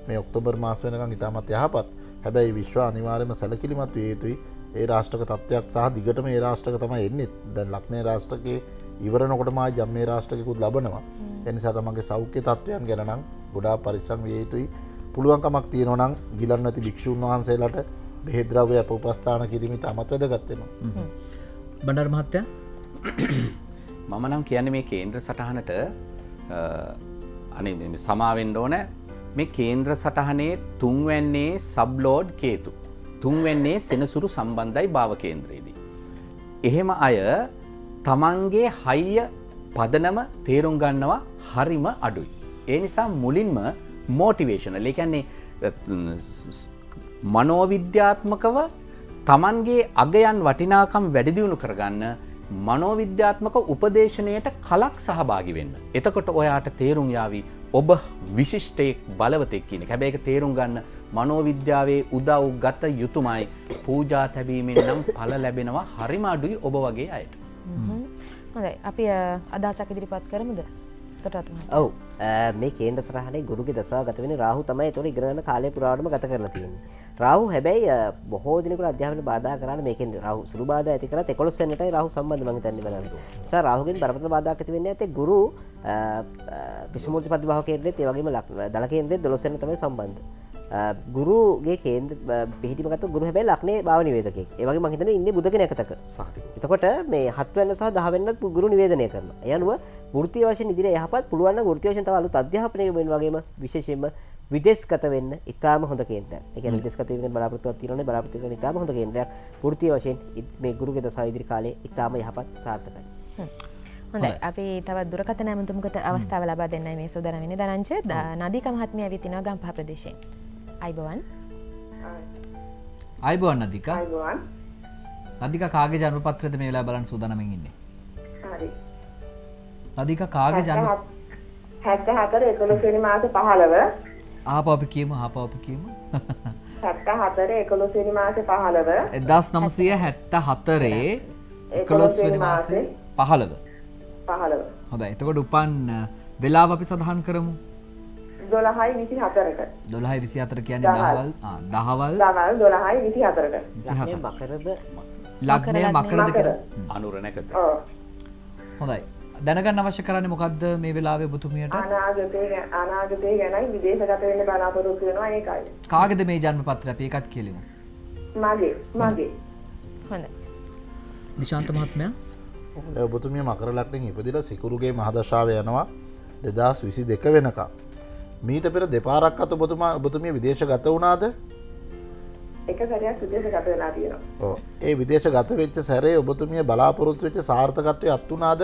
මේ ඔක්තෝබර් මාස වෙනකම් ඉතාමත් යහපත් හැබැයි විශ්ව අනිවාර්යම සැලකිලිමත් විය යුතුයි ඒ රාෂ්ටක තත්ත්වයක් සහ දිගටම ඒ රාෂ්ටක තම එන්නෙත් දැන් ලක්නය රාෂ්ටකයේ ඉවරනකොට මා ජම්මේ රාෂ්ටකකුත් ලබනවා එනිසා තමගේ සෞඛ්‍ය තත්ත්වයන් ගැනනම් ගොඩා පරිස්සම් විය යුතුයි. පුළුවන්කමක් තියෙනවනම් ගිලන් ඇති භික්ෂූන් වහන්සේලට බෙහෙද්‍රවය අප උපස්ථාන කිරීමට අමත් වැදගත්තෙනවා බඩර් මහත්තය? මම නම් කියන්න මේ කේන්ද්‍ර සටහනට අනි සමාවෙන්ඩ ඕන. මේ කේන්ද්‍ර සටහනේ තුන්වැන්නේ සබ්ලෝඩ් කේතු. තුන්වැන්නේ සෙනසුරු සම්බන්ධයි භාව කේන්ද්‍රයේදී. එහෙම අය තමන්ගේ හයිය පදනම තේරුම් ගන්නවා හරිම අඩුයි. ඒ නිසා මුලින්ම මෝටිවේශන ලකන්නේ මනෝවිද්‍යාත්මකව තමන්ගේ අගයන් වටිනාකම් වැඩිදියුණු කරගන්න මනෝවිද්‍යාත්මක උපදේශනයට කලක් සහභාගි වෙන්න. එතකොට ඔයාට තේරුම් යාවී ඔබ විශිෂ්ටයෙක් බලවතෙක් කියන හැබැයි තේරුම් ගන්න මනෝවිද්‍යාවේ උදව් ගත යුතුමයි පූජා තැබීමෙන් නම් පල ලැබෙනවා හරිම අඩුයි ඔබ වගේ අයට. හොඳයි අපි අදහසක් ඉදිරිපත් කරමුද තොටත්ම ඔව් මේ කේන්ද්‍ර සරහනේ ගුරුගේ දසා ගත වෙන රාහු තමයි එතකොට ඉගෙන කාලය පුරාවටම ගත කරලා තියෙන්නේ. රාහු හැබැයි බොහෝ දිනකට අධ්‍යාපන බාධා කරන්න මේකෙන් රාහු සුළු බාධා ඇති කරලා 11 වෙනිටයි රාහු සම්බන්ධ මම හිතන්නේ බලන්න. නිසා රාහුගෙන් බරපතල බාධාක් ඇති වෙන්නේ නැත්තේ ගුරු කිෂ්මූර්ති ප්‍රතිභාව කේන්ද්‍රෙත් ඒ වගේම දල කේන්ද්‍රෙත් 12 වෙනිට තමයි සම්බන්ධ. ගුරුගේ කේන්ද්‍ර පිහිටිමගත ගුරු හැබැයි ලක්නේ භාව නිවේදකෙක්. ඒ වගේ මම හිතන්නේ ඉන්නේ බුදගෙන එකතක. එතකොට මේ 7 වෙනි සහ 10 වෙනිත් ගුරු නිවේදනය කරනවා. ඒ අනුව වෘත්තීය වශයෙන් ඉදිරිය යහපත් පුළුවන් නම් වෘත්තීය වශයෙන් තව අලුත් අධ්‍යාපනයක වෙන වගේම විශේෂයෙන්ම විදේශගත වෙන්න ඉතාම හොඳ කේන්ද්‍රයක්. ඒ කියන්නේ විදේශගත වීමෙන් බලාපොරොත්තුවක් තියෙනවනේ බලාපොරොත්තු වෙන ඉතාම හොඳ කේන්ද්‍රයක්. වෘත්තීය වශයෙන් මේ ගුරුගේ දසා ඉදිරි කාලේ ඉතාම යහපත් සාර්ථකයි. හොඳයි අපි තවත් දුරකථන ඇමතුමකට අවස්ථාව ලබා දෙන්නයි මේ සූදානම් වෙන්නේ. දනංච නදීක මහත්මිය ඇවිත් තිනවා ගම්පහ ප්‍රදේශයෙන්. අයිබෝවන්. අයිබෝවන් නදික. අයිබෝවන්. නදික කාගේ ජන්මපත්‍රයද මේ වෙලාව බලන්න සූදානම්ෙන් ඉන්නේ? හරි. නදික කාගේ ජන්ම 74 11 වෙනි මාස 15 ආප අපි කියමු ආප අපි කියමු හැත්ත හතර එකොළොස්වනි මාස පහළව එදස් නමසය හැත්ත හතරේ එකොළොස්වනි මාසේ පහළව පහළව හොඳ එතකොට උපන් වෙලා අපි සඳහන් කරමු දොළහයි විසි හතරක දොළහයි විසි අතර කියන දහවල්? දහවල්? දවල් දොළහයි විසි හතරක මකරද? ලක්නය මකරද කර අනුර නැකත. හොඳයි. දැනගන්න අවශ්‍ය කරන්න මොකක්ද මේ වෙලාවේ බුතුමියට අනාගතය අනාගතය ගැනයි විදේශගත වෙන්න බලාපොරොත්තු වෙනවා ඒකයි. කාගෙද මේ ජන්ම පත්‍ර අප එකත් කියලෙමු. මගේ මගේ. හොඳ නිශාන්ත මහත්මය? ඔබතුමිය මකර ලක්ටින් ඉපදිල සිකුරුගේ මහදශාව යනවා. දෙදස් විසි දෙක වෙනකා මීට පෙර දෙපාරක් අත බොතුමා ඔබතුමිය විදේශ ගත වුණාද? ඒ විදේශ ගත වෙච්ච සැරේ ඔබතුමිය බලාපොරොත්තු වෙච්ච සාර්ථකත්වය අත්වනාද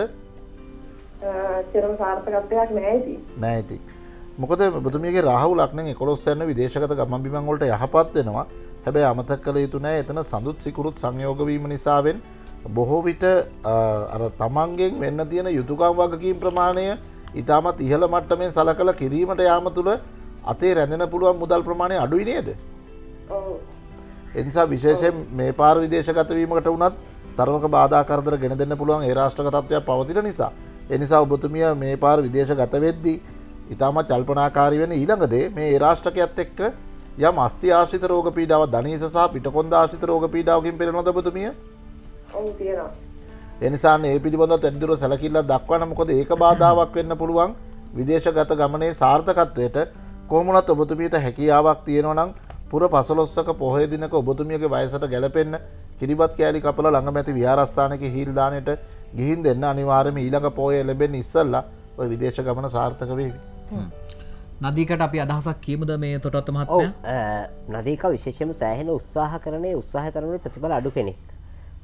චරම සාර්ථකත්වයක් නෑති නෑති මොකද බතුමියගේ රහු ලක්න කොළොස්සන්න විදේශගත ගමබිමංගොලට යහපත් වෙනවා. හැබැයි අමතක් කළ යුතු නෑ. එතන සඳුත් සිකුරුත් සංයෝගවීම නිසාවෙන් බොහෝ විට තමන්ගෙන් වෙන්න තියෙන යුතුකම් වගකීම් ප්‍රමාණය ඉතාමත් ඉහළ මට්ටමෙන් සල කළ කිරීමට යාම තුළ අතේ රැඳෙන පුළුවන් මුදල් ප්‍රමාණය අඩුයි නේද? එනිසා විශේෂයෙන් මේ පාර විදේශගතවීමකට වනත් තරමක බාධාකරදර ගෙන දෙන්න පුළුවන් ඒ රාෂ්ට්‍රක තත්වයක් පවතින නිසා. එනිසා ඔබතුමිය මේ පාර විදේශ ගත වෙද්දී ඉතාමත් චල්පනාකාරි වෙන ඊළඟදේ මේ ඒරාෂ්ටකයත් එක්ක යම් අස්ති ආශ්ිත රෝග පීඩාව ධනීස සහ පිටකොන්ද ආශ්ිත රෝග පීඩාවකින් පෙරෙනොද ඔබතුමිය එනිසා ඒ පිළිබඳ ඇදිදුර සැලකිල්ල දක්වන මොකද ඒක බාධාවක් වෙන්න පුළුවන්. විදේශගත ගමනේ සාර්ථකත්වයට කොමුණත් ඔබතුමීට හැකියාවක් තියෙනවනම් පුර පසලොස්සක පොහේ දිනක ඔබතුමියගේ වයසට ගැලපෙන්න්න කිරිබත් කෑලි කපල ළඟමැති විහාරස්ථානක හිල්දානයට ගිහින් දෙන්න අනිවාර්යම ඊළඟ පෝය ලැබෙන් ඉස්සල්ලා ඔය විදේශ ගමන සාර්ථක වේවි. නදීකට අපි අදහසක් කීමද මේ තොටත් මහත්ය නදීක විශේෂම සෑහෙන උත්සාහ කරනය උත්සාහ තරන ප්‍රතිබල අඩු කෙනෙක්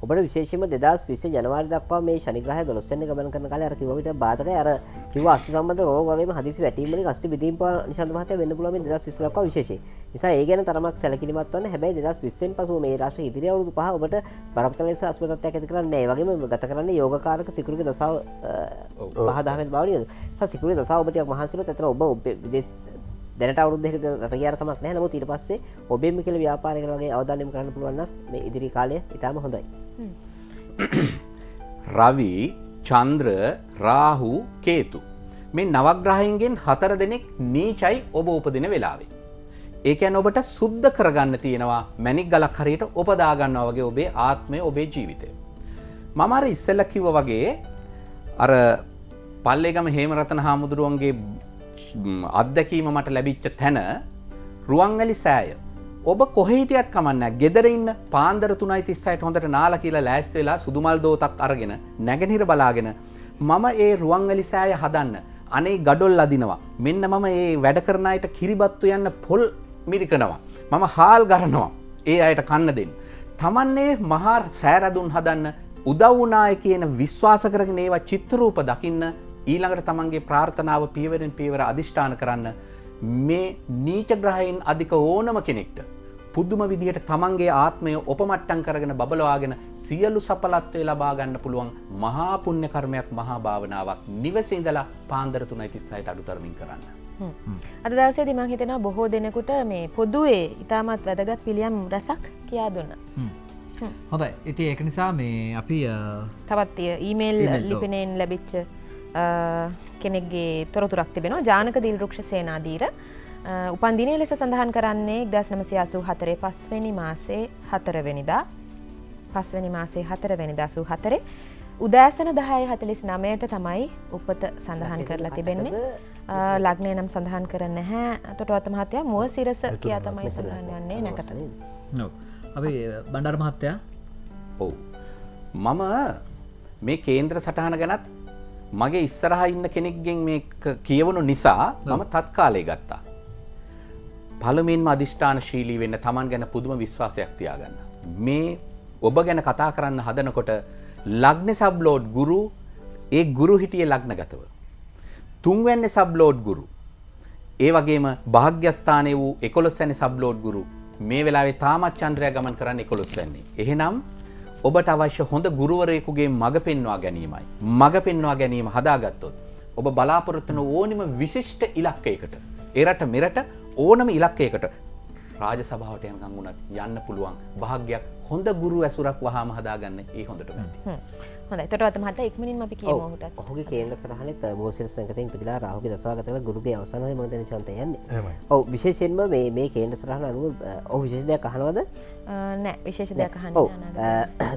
ඔබට විශේෂම දෙදස් පිසේ ජනවාර දක්වා මේ ශනිග්‍රහ දොස්වන්න ගමන කන කාල කිවට බාතක අර කිව අස් සම්බඳ රෝගගේ හදිසි වැටීමට ගස්ට විදීම නිශන්තමහත වෙන්න පුලම දස් පිස්ලක් විශේෂ නිසා ඒ ගැන තරමක් සැලකිලිමත් වන්න. හැබයි දස් පිස්සෙන් පසු මේ රශ ඉදිරිය අවුදු පහ ඔබට පරපතලෙස අස්පතත්යක් ඇති කරන්න වගේම ගත කරන්න යෝගකාරක සිකුරක දසාව පහදාමෙන් බවනිය සිකුරේ දසා ඔබට මහසිර ඇතර ඔබ විදෙස් දැනට අවුද්දෙක රටයාරකමක් නෑ නමුත් ඊට පස්සේ ඔබෙම කියල ව්‍යාපාරක වගේ අවධානම කරන්න පුළුවන්න මේ ඉදිරි කාලය ඉතාම හොඳයි (coughs) රවි චන්ද්‍ර රාහු කේතු මේ නවග්‍රහයන්ගෙන් හතර දෙනෙක් නීචයි ඔබ උපදින වෙලාවේ. ඒකැන් ඔබට සුද්ධ කරගන්න තියෙනවා මැනික් ගලක් හරියට උපදාගන්නවා වගේ ඔබේ ආත්මය ඔබේ ජීවිතය. මමර ඉස්සෙල්ල කිව්ව වගේ අර පල්ලේගම හේමරතන හාමුදුරුවන්ගේ අත්දැකීම මට ලැබිච්ච තැන රුවන්වැලි සෑය. ඔබ කොහෙහිටියත් කමන්න ගෙදර ඉන්න පාන්දර තුනයි තිස්සයිට හොඳට නාල කියලා ලෑස් වෙලා සුදුමල් දෝතක් අරගෙන නැගෙනහිර බලාගෙන මම ඒ රුවන්වැලි සෑය හදන්න අනේ ගඩොල් අදිනවා මෙන්න මම ඒ වැඩ කරනයට කිරිබත්තු යන්න පොල් මිරිකනවා. මම හාල් ගරනවා ඒ අයට කන්න දෙන්න. තමන්නේ මහා සෑරදුන් හදන්න උදව්නාය කියන විශ්වාස කරගෙන ඒවා චිත්තරූප දකින්න ඊළඟට තමන්ගේ ප්‍රාර්ථනාව පියවරෙන් පියවර අධිෂ්ඨාන කරන්න මේ නීචග්‍රහයින් අධික ඕනම කෙනෙක්ට. පුද්දුම විදිහට තමන්ගේ ආත්මය ඔපමට්ටන් කරගෙන බබලවාගෙන සියලු සපලත්වය ලබාගන්න පුළුවන් මහාපුුණ්‍ය කර්මයක් මහා භාවනාවක් නිවසිඉඳලා පාන්දර තුනයි තිස්සයිට අඩුතරමින් කරන්න. අද දවසේ දිමං හිතෙන බොහෝ දෙනෙකුට මේ පොදුවේ ඉතාමත් වැදගත් පිළියම් රැසක් කියා දුන්න. හොඳයි ඉති ඒක නිසා මේ අපි තවත් ඊමේල් ලිපිනෙන් ලැබිච්ච කෙනෙක්ගේ තොරතුරක් තිබෙනවා. ජානක දිල්රුක්ෂ සේනාදීර උපන්දිනය ලෙස සඳහන් කරන්නේ දස් නමසි අසූ හතරේ පස්වැනි මාසේ හතරවෙනිදා පස්වැනි මාසේ හතරවෙනිදා සූ හතරේ. උදෑසන දහය හතලිස් නමයට තමයි උපත සඳහන් කරලා තිබෙන්නේ. ලග්නය නම් සඳහන් කරන්න හැ තොටවත මහතයා මුව සිරස කියා තමයි සඳහන් වන්නේ නැකත. නො අපි බණ්ඩර් මහත්තයා? ඔවු. මම මේ කේන්ද්‍ර සටහන ගැනත් මගේ ඉස්සරහ ඉන්න කෙනෙක්ගෙන් මේ කියවනු නිසා මම තත්කාලය ගත්තා. පළමෙන්ම අධිෂ්ඨාන ශීලී වෙන්න තමන් ගැන පුදුම විශ්වාසයක් තියාගන්න. මේ ඔබ ගැන කතා කරන්න හදනකොට ලග්න සබ්ලෝඩ් ගුරු ඒ ගුරු හිටිය ලග්න ගතව. තුන්වැන්න සබ්ලෝඩ් ගුරු. ඒ වගේම භාග්‍යස්ථානය වූ එකොළොස් වැනි සබ්ලෝඩ් ගුරු මේ වෙලාවේ තාමත් චන්ද්‍රය ගමන් කරන්න එකොළොස් වැන්නේ. එහෙනම් ඔබට අවශ්‍ය හොඳ ගුරුවරයෙකුගේ මඟ පෙන්වා ගැනීමයි. මඟ පෙන්වා ගැනීම හදාගත්තොත්. ඔබ බලාපොරොත්තුන ඕනිම විශිෂ්ට ඉලක්කයකට. එරට මෙරට ඕනම ඉලක්කයකට රාජ සභාවට යනකං වුණත් යන්න පුළුවන් භාග්‍යයක් හොඳ ගුරු ඇසුරක් වහාම හදාගන්න ඒ හොඳට ඇති. හොඳ තොටත් මට ඉක්මනින් අපි කියමට ඔහුගේ කේන්ද්‍ර සරහනත බෝසිර සංකතයෙන් පිලා රාහුගේ දසාගතල ගුරුගේ අවසානය මදන චන්තයන්න ඔව විශේෂෙන්ම මේ මේ කේන්ද්‍ර සරහන අනුව ඔහු විශේෂදයක් අහනවද නෑ විශේෂ දෙයක් අහන්න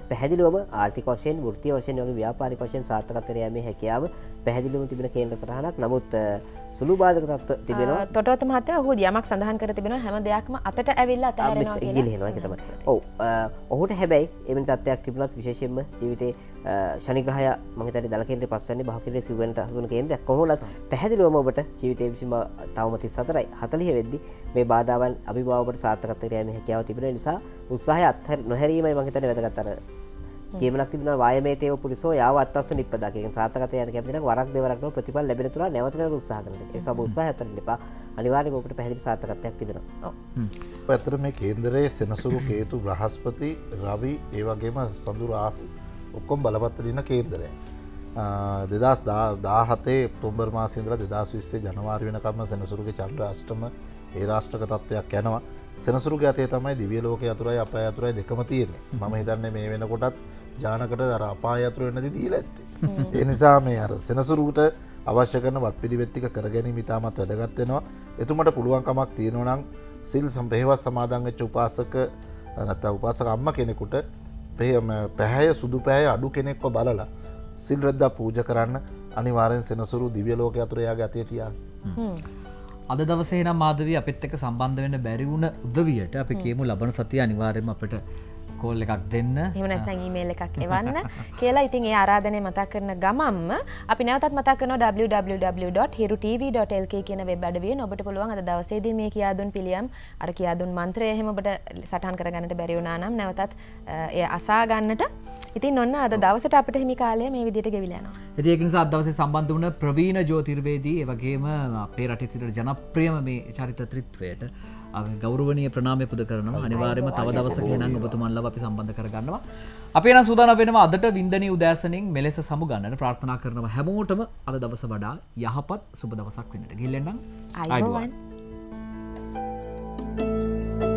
පැහැදිලුවම ආර්ථික වශයෙන් ෘතිය වශයෙන් වගේ ව්‍යාපාරික වශයෙන් සාර්ථකතරයම හැකියාව පැහැදිලිම තිබෙන කේන්ද්‍ර සරහනක් නමුත් සුළු බාධක තත්ව තිබෙනවා තොටත් මහතය හු යමක් සඳහන් කර තිබෙන හැම දෙයක්ම අතට ඇවිල්ලා තම ඔව ඔහුට හැබැයි එම තත්වයක් තිබුණත් විශේෂයෙන්ම ජීවිතේ ශනිග්‍රහය මහිතට දලකෙන්ට පස්සන්නේ භාකිරේ සිවට හසුන කේන්ද්‍ර කොහොලත් පැහැදිලුවම ඔබට ජීවිතය විසිම තවමති සතරයි හතලිය වෙද්දි මේ බාධාවන් අභිභාවට සාර්ථකත්වරයම හැකියාව තිබෙන නිසා උත්සාහ අත්හර නොහැරීමයි මහිතන වැදගත්තර කියමනක් තිබන වායමේතය පුලිසෝ යාව අත්වස නිපදක සාතකතයන කැපින වරක් දෙවරක්න ප්‍රතිපල් ලැබෙනතුර නැවතන උත්සාහ කරන සබ උත්සාහ ඇතර එපා. අනිවාර්ය ෝකට පැහදිි සාතකත්යක් තිබෙනවා. ඇතර මේ කේන්දරයේ සෙනසුරු කේතු බ්‍රහස්පති රවි ඒවගේම සඳුරාහු ඔක්කොම් බලපත්තරන්න කේන්දරය දෙදස් දාහතේ තොම්බර් මාසින්ද්‍ර දෙදස් විස්සේ ජනවාර වෙනකම්ම සෙනසුරුගේ චන්ද්‍රාෂ්ටම ඒ රාෂ්ට්‍රක තත්ත්වයක් යැනවා. සෙනසුරු ගතේ තමයි දිවිය ලෝක අතුරයි අප අතුරයි දෙකම තියෙන්නේ. මම හිතන්න මේ වෙනකොටත් ජානකට දර අපා අතුර එන්නති දීල ඇත්තේ. එනිසා (laughs) මේ අර සෙනසුරුට අවශ්‍ය කරන වත් පිළිවෙත්තික කරගැනීම ඉතාමත් වැදගත්වෙනවා එතුමට පුළුවන්කමක් තියෙනවනම් සිල් සම්පහෙවත් සමාදංගච්ච උපාසක නැත උපාසක අම්ම කෙනෙකුට පැහැය සුදු පෑය අඩු කෙනෙක්ව බලලා සිල් රද්දා පූජ කරන්න අනිවාරෙන් සෙනසුරු දිවිය ලෝක අතුරයා ගතය තියා. අද දවසේ නම් මාදවී අපත් එක්ක සම්බන්ධ වෙන්න බැරිවුණ උදවියට අපි කියමු ලබන සතිය අනිවාර්යම අපට කෝල් එකක් දෙන්න. එමනත් ඊමේල් එකක් එවන්න කියලා. ඉතින් ඒ ආරාධනය මතක් කරන ගමම්ම අපි නැවතත් මතක් කරන www.hiru.tv.lk කියන වෙබ් අඩවිය ඔබට පුළුවන් අද දවසේදී මේ කියාදුන් පිළියම් අර කියාදුන් මන්ත්‍රය එහෙම ඔබට සටහන් කරගන්නට බැරි වුණා නම් නැවතත් එය අසා ගන්නට. ඉතින් ඔන්න අද දවසට අපට හිමි කාලය මේ විදිට ගෙවිලනවා ඒක නිසා අදවසේ සම්බන්ධ වන ප්‍රවීණ ජෝතිර්වේදී වගේම අපේ රටේ සිට ජනප්‍රියම මේ චරිත ත්‍රිත්වයට ගෞරවනය ප්‍රනාමය පුද කරනවා. අනිවාර්යම තව දවසක නම් ඔබතුමන්ලව අපි සම්බන්ධ කරගන්නවා. අපේ නම් සූදානම් වෙනවා අදට වින්දනී උදෑසනින් මෙලෙස සමුගන්නට ප්‍රාර්ථනා කරනවා හැමෝටම අද දවස වඩා යහපත් සුබ දවසක් වෙන්නට. ගිහින් එන්නම් ආයිබෝවන්. Thank you.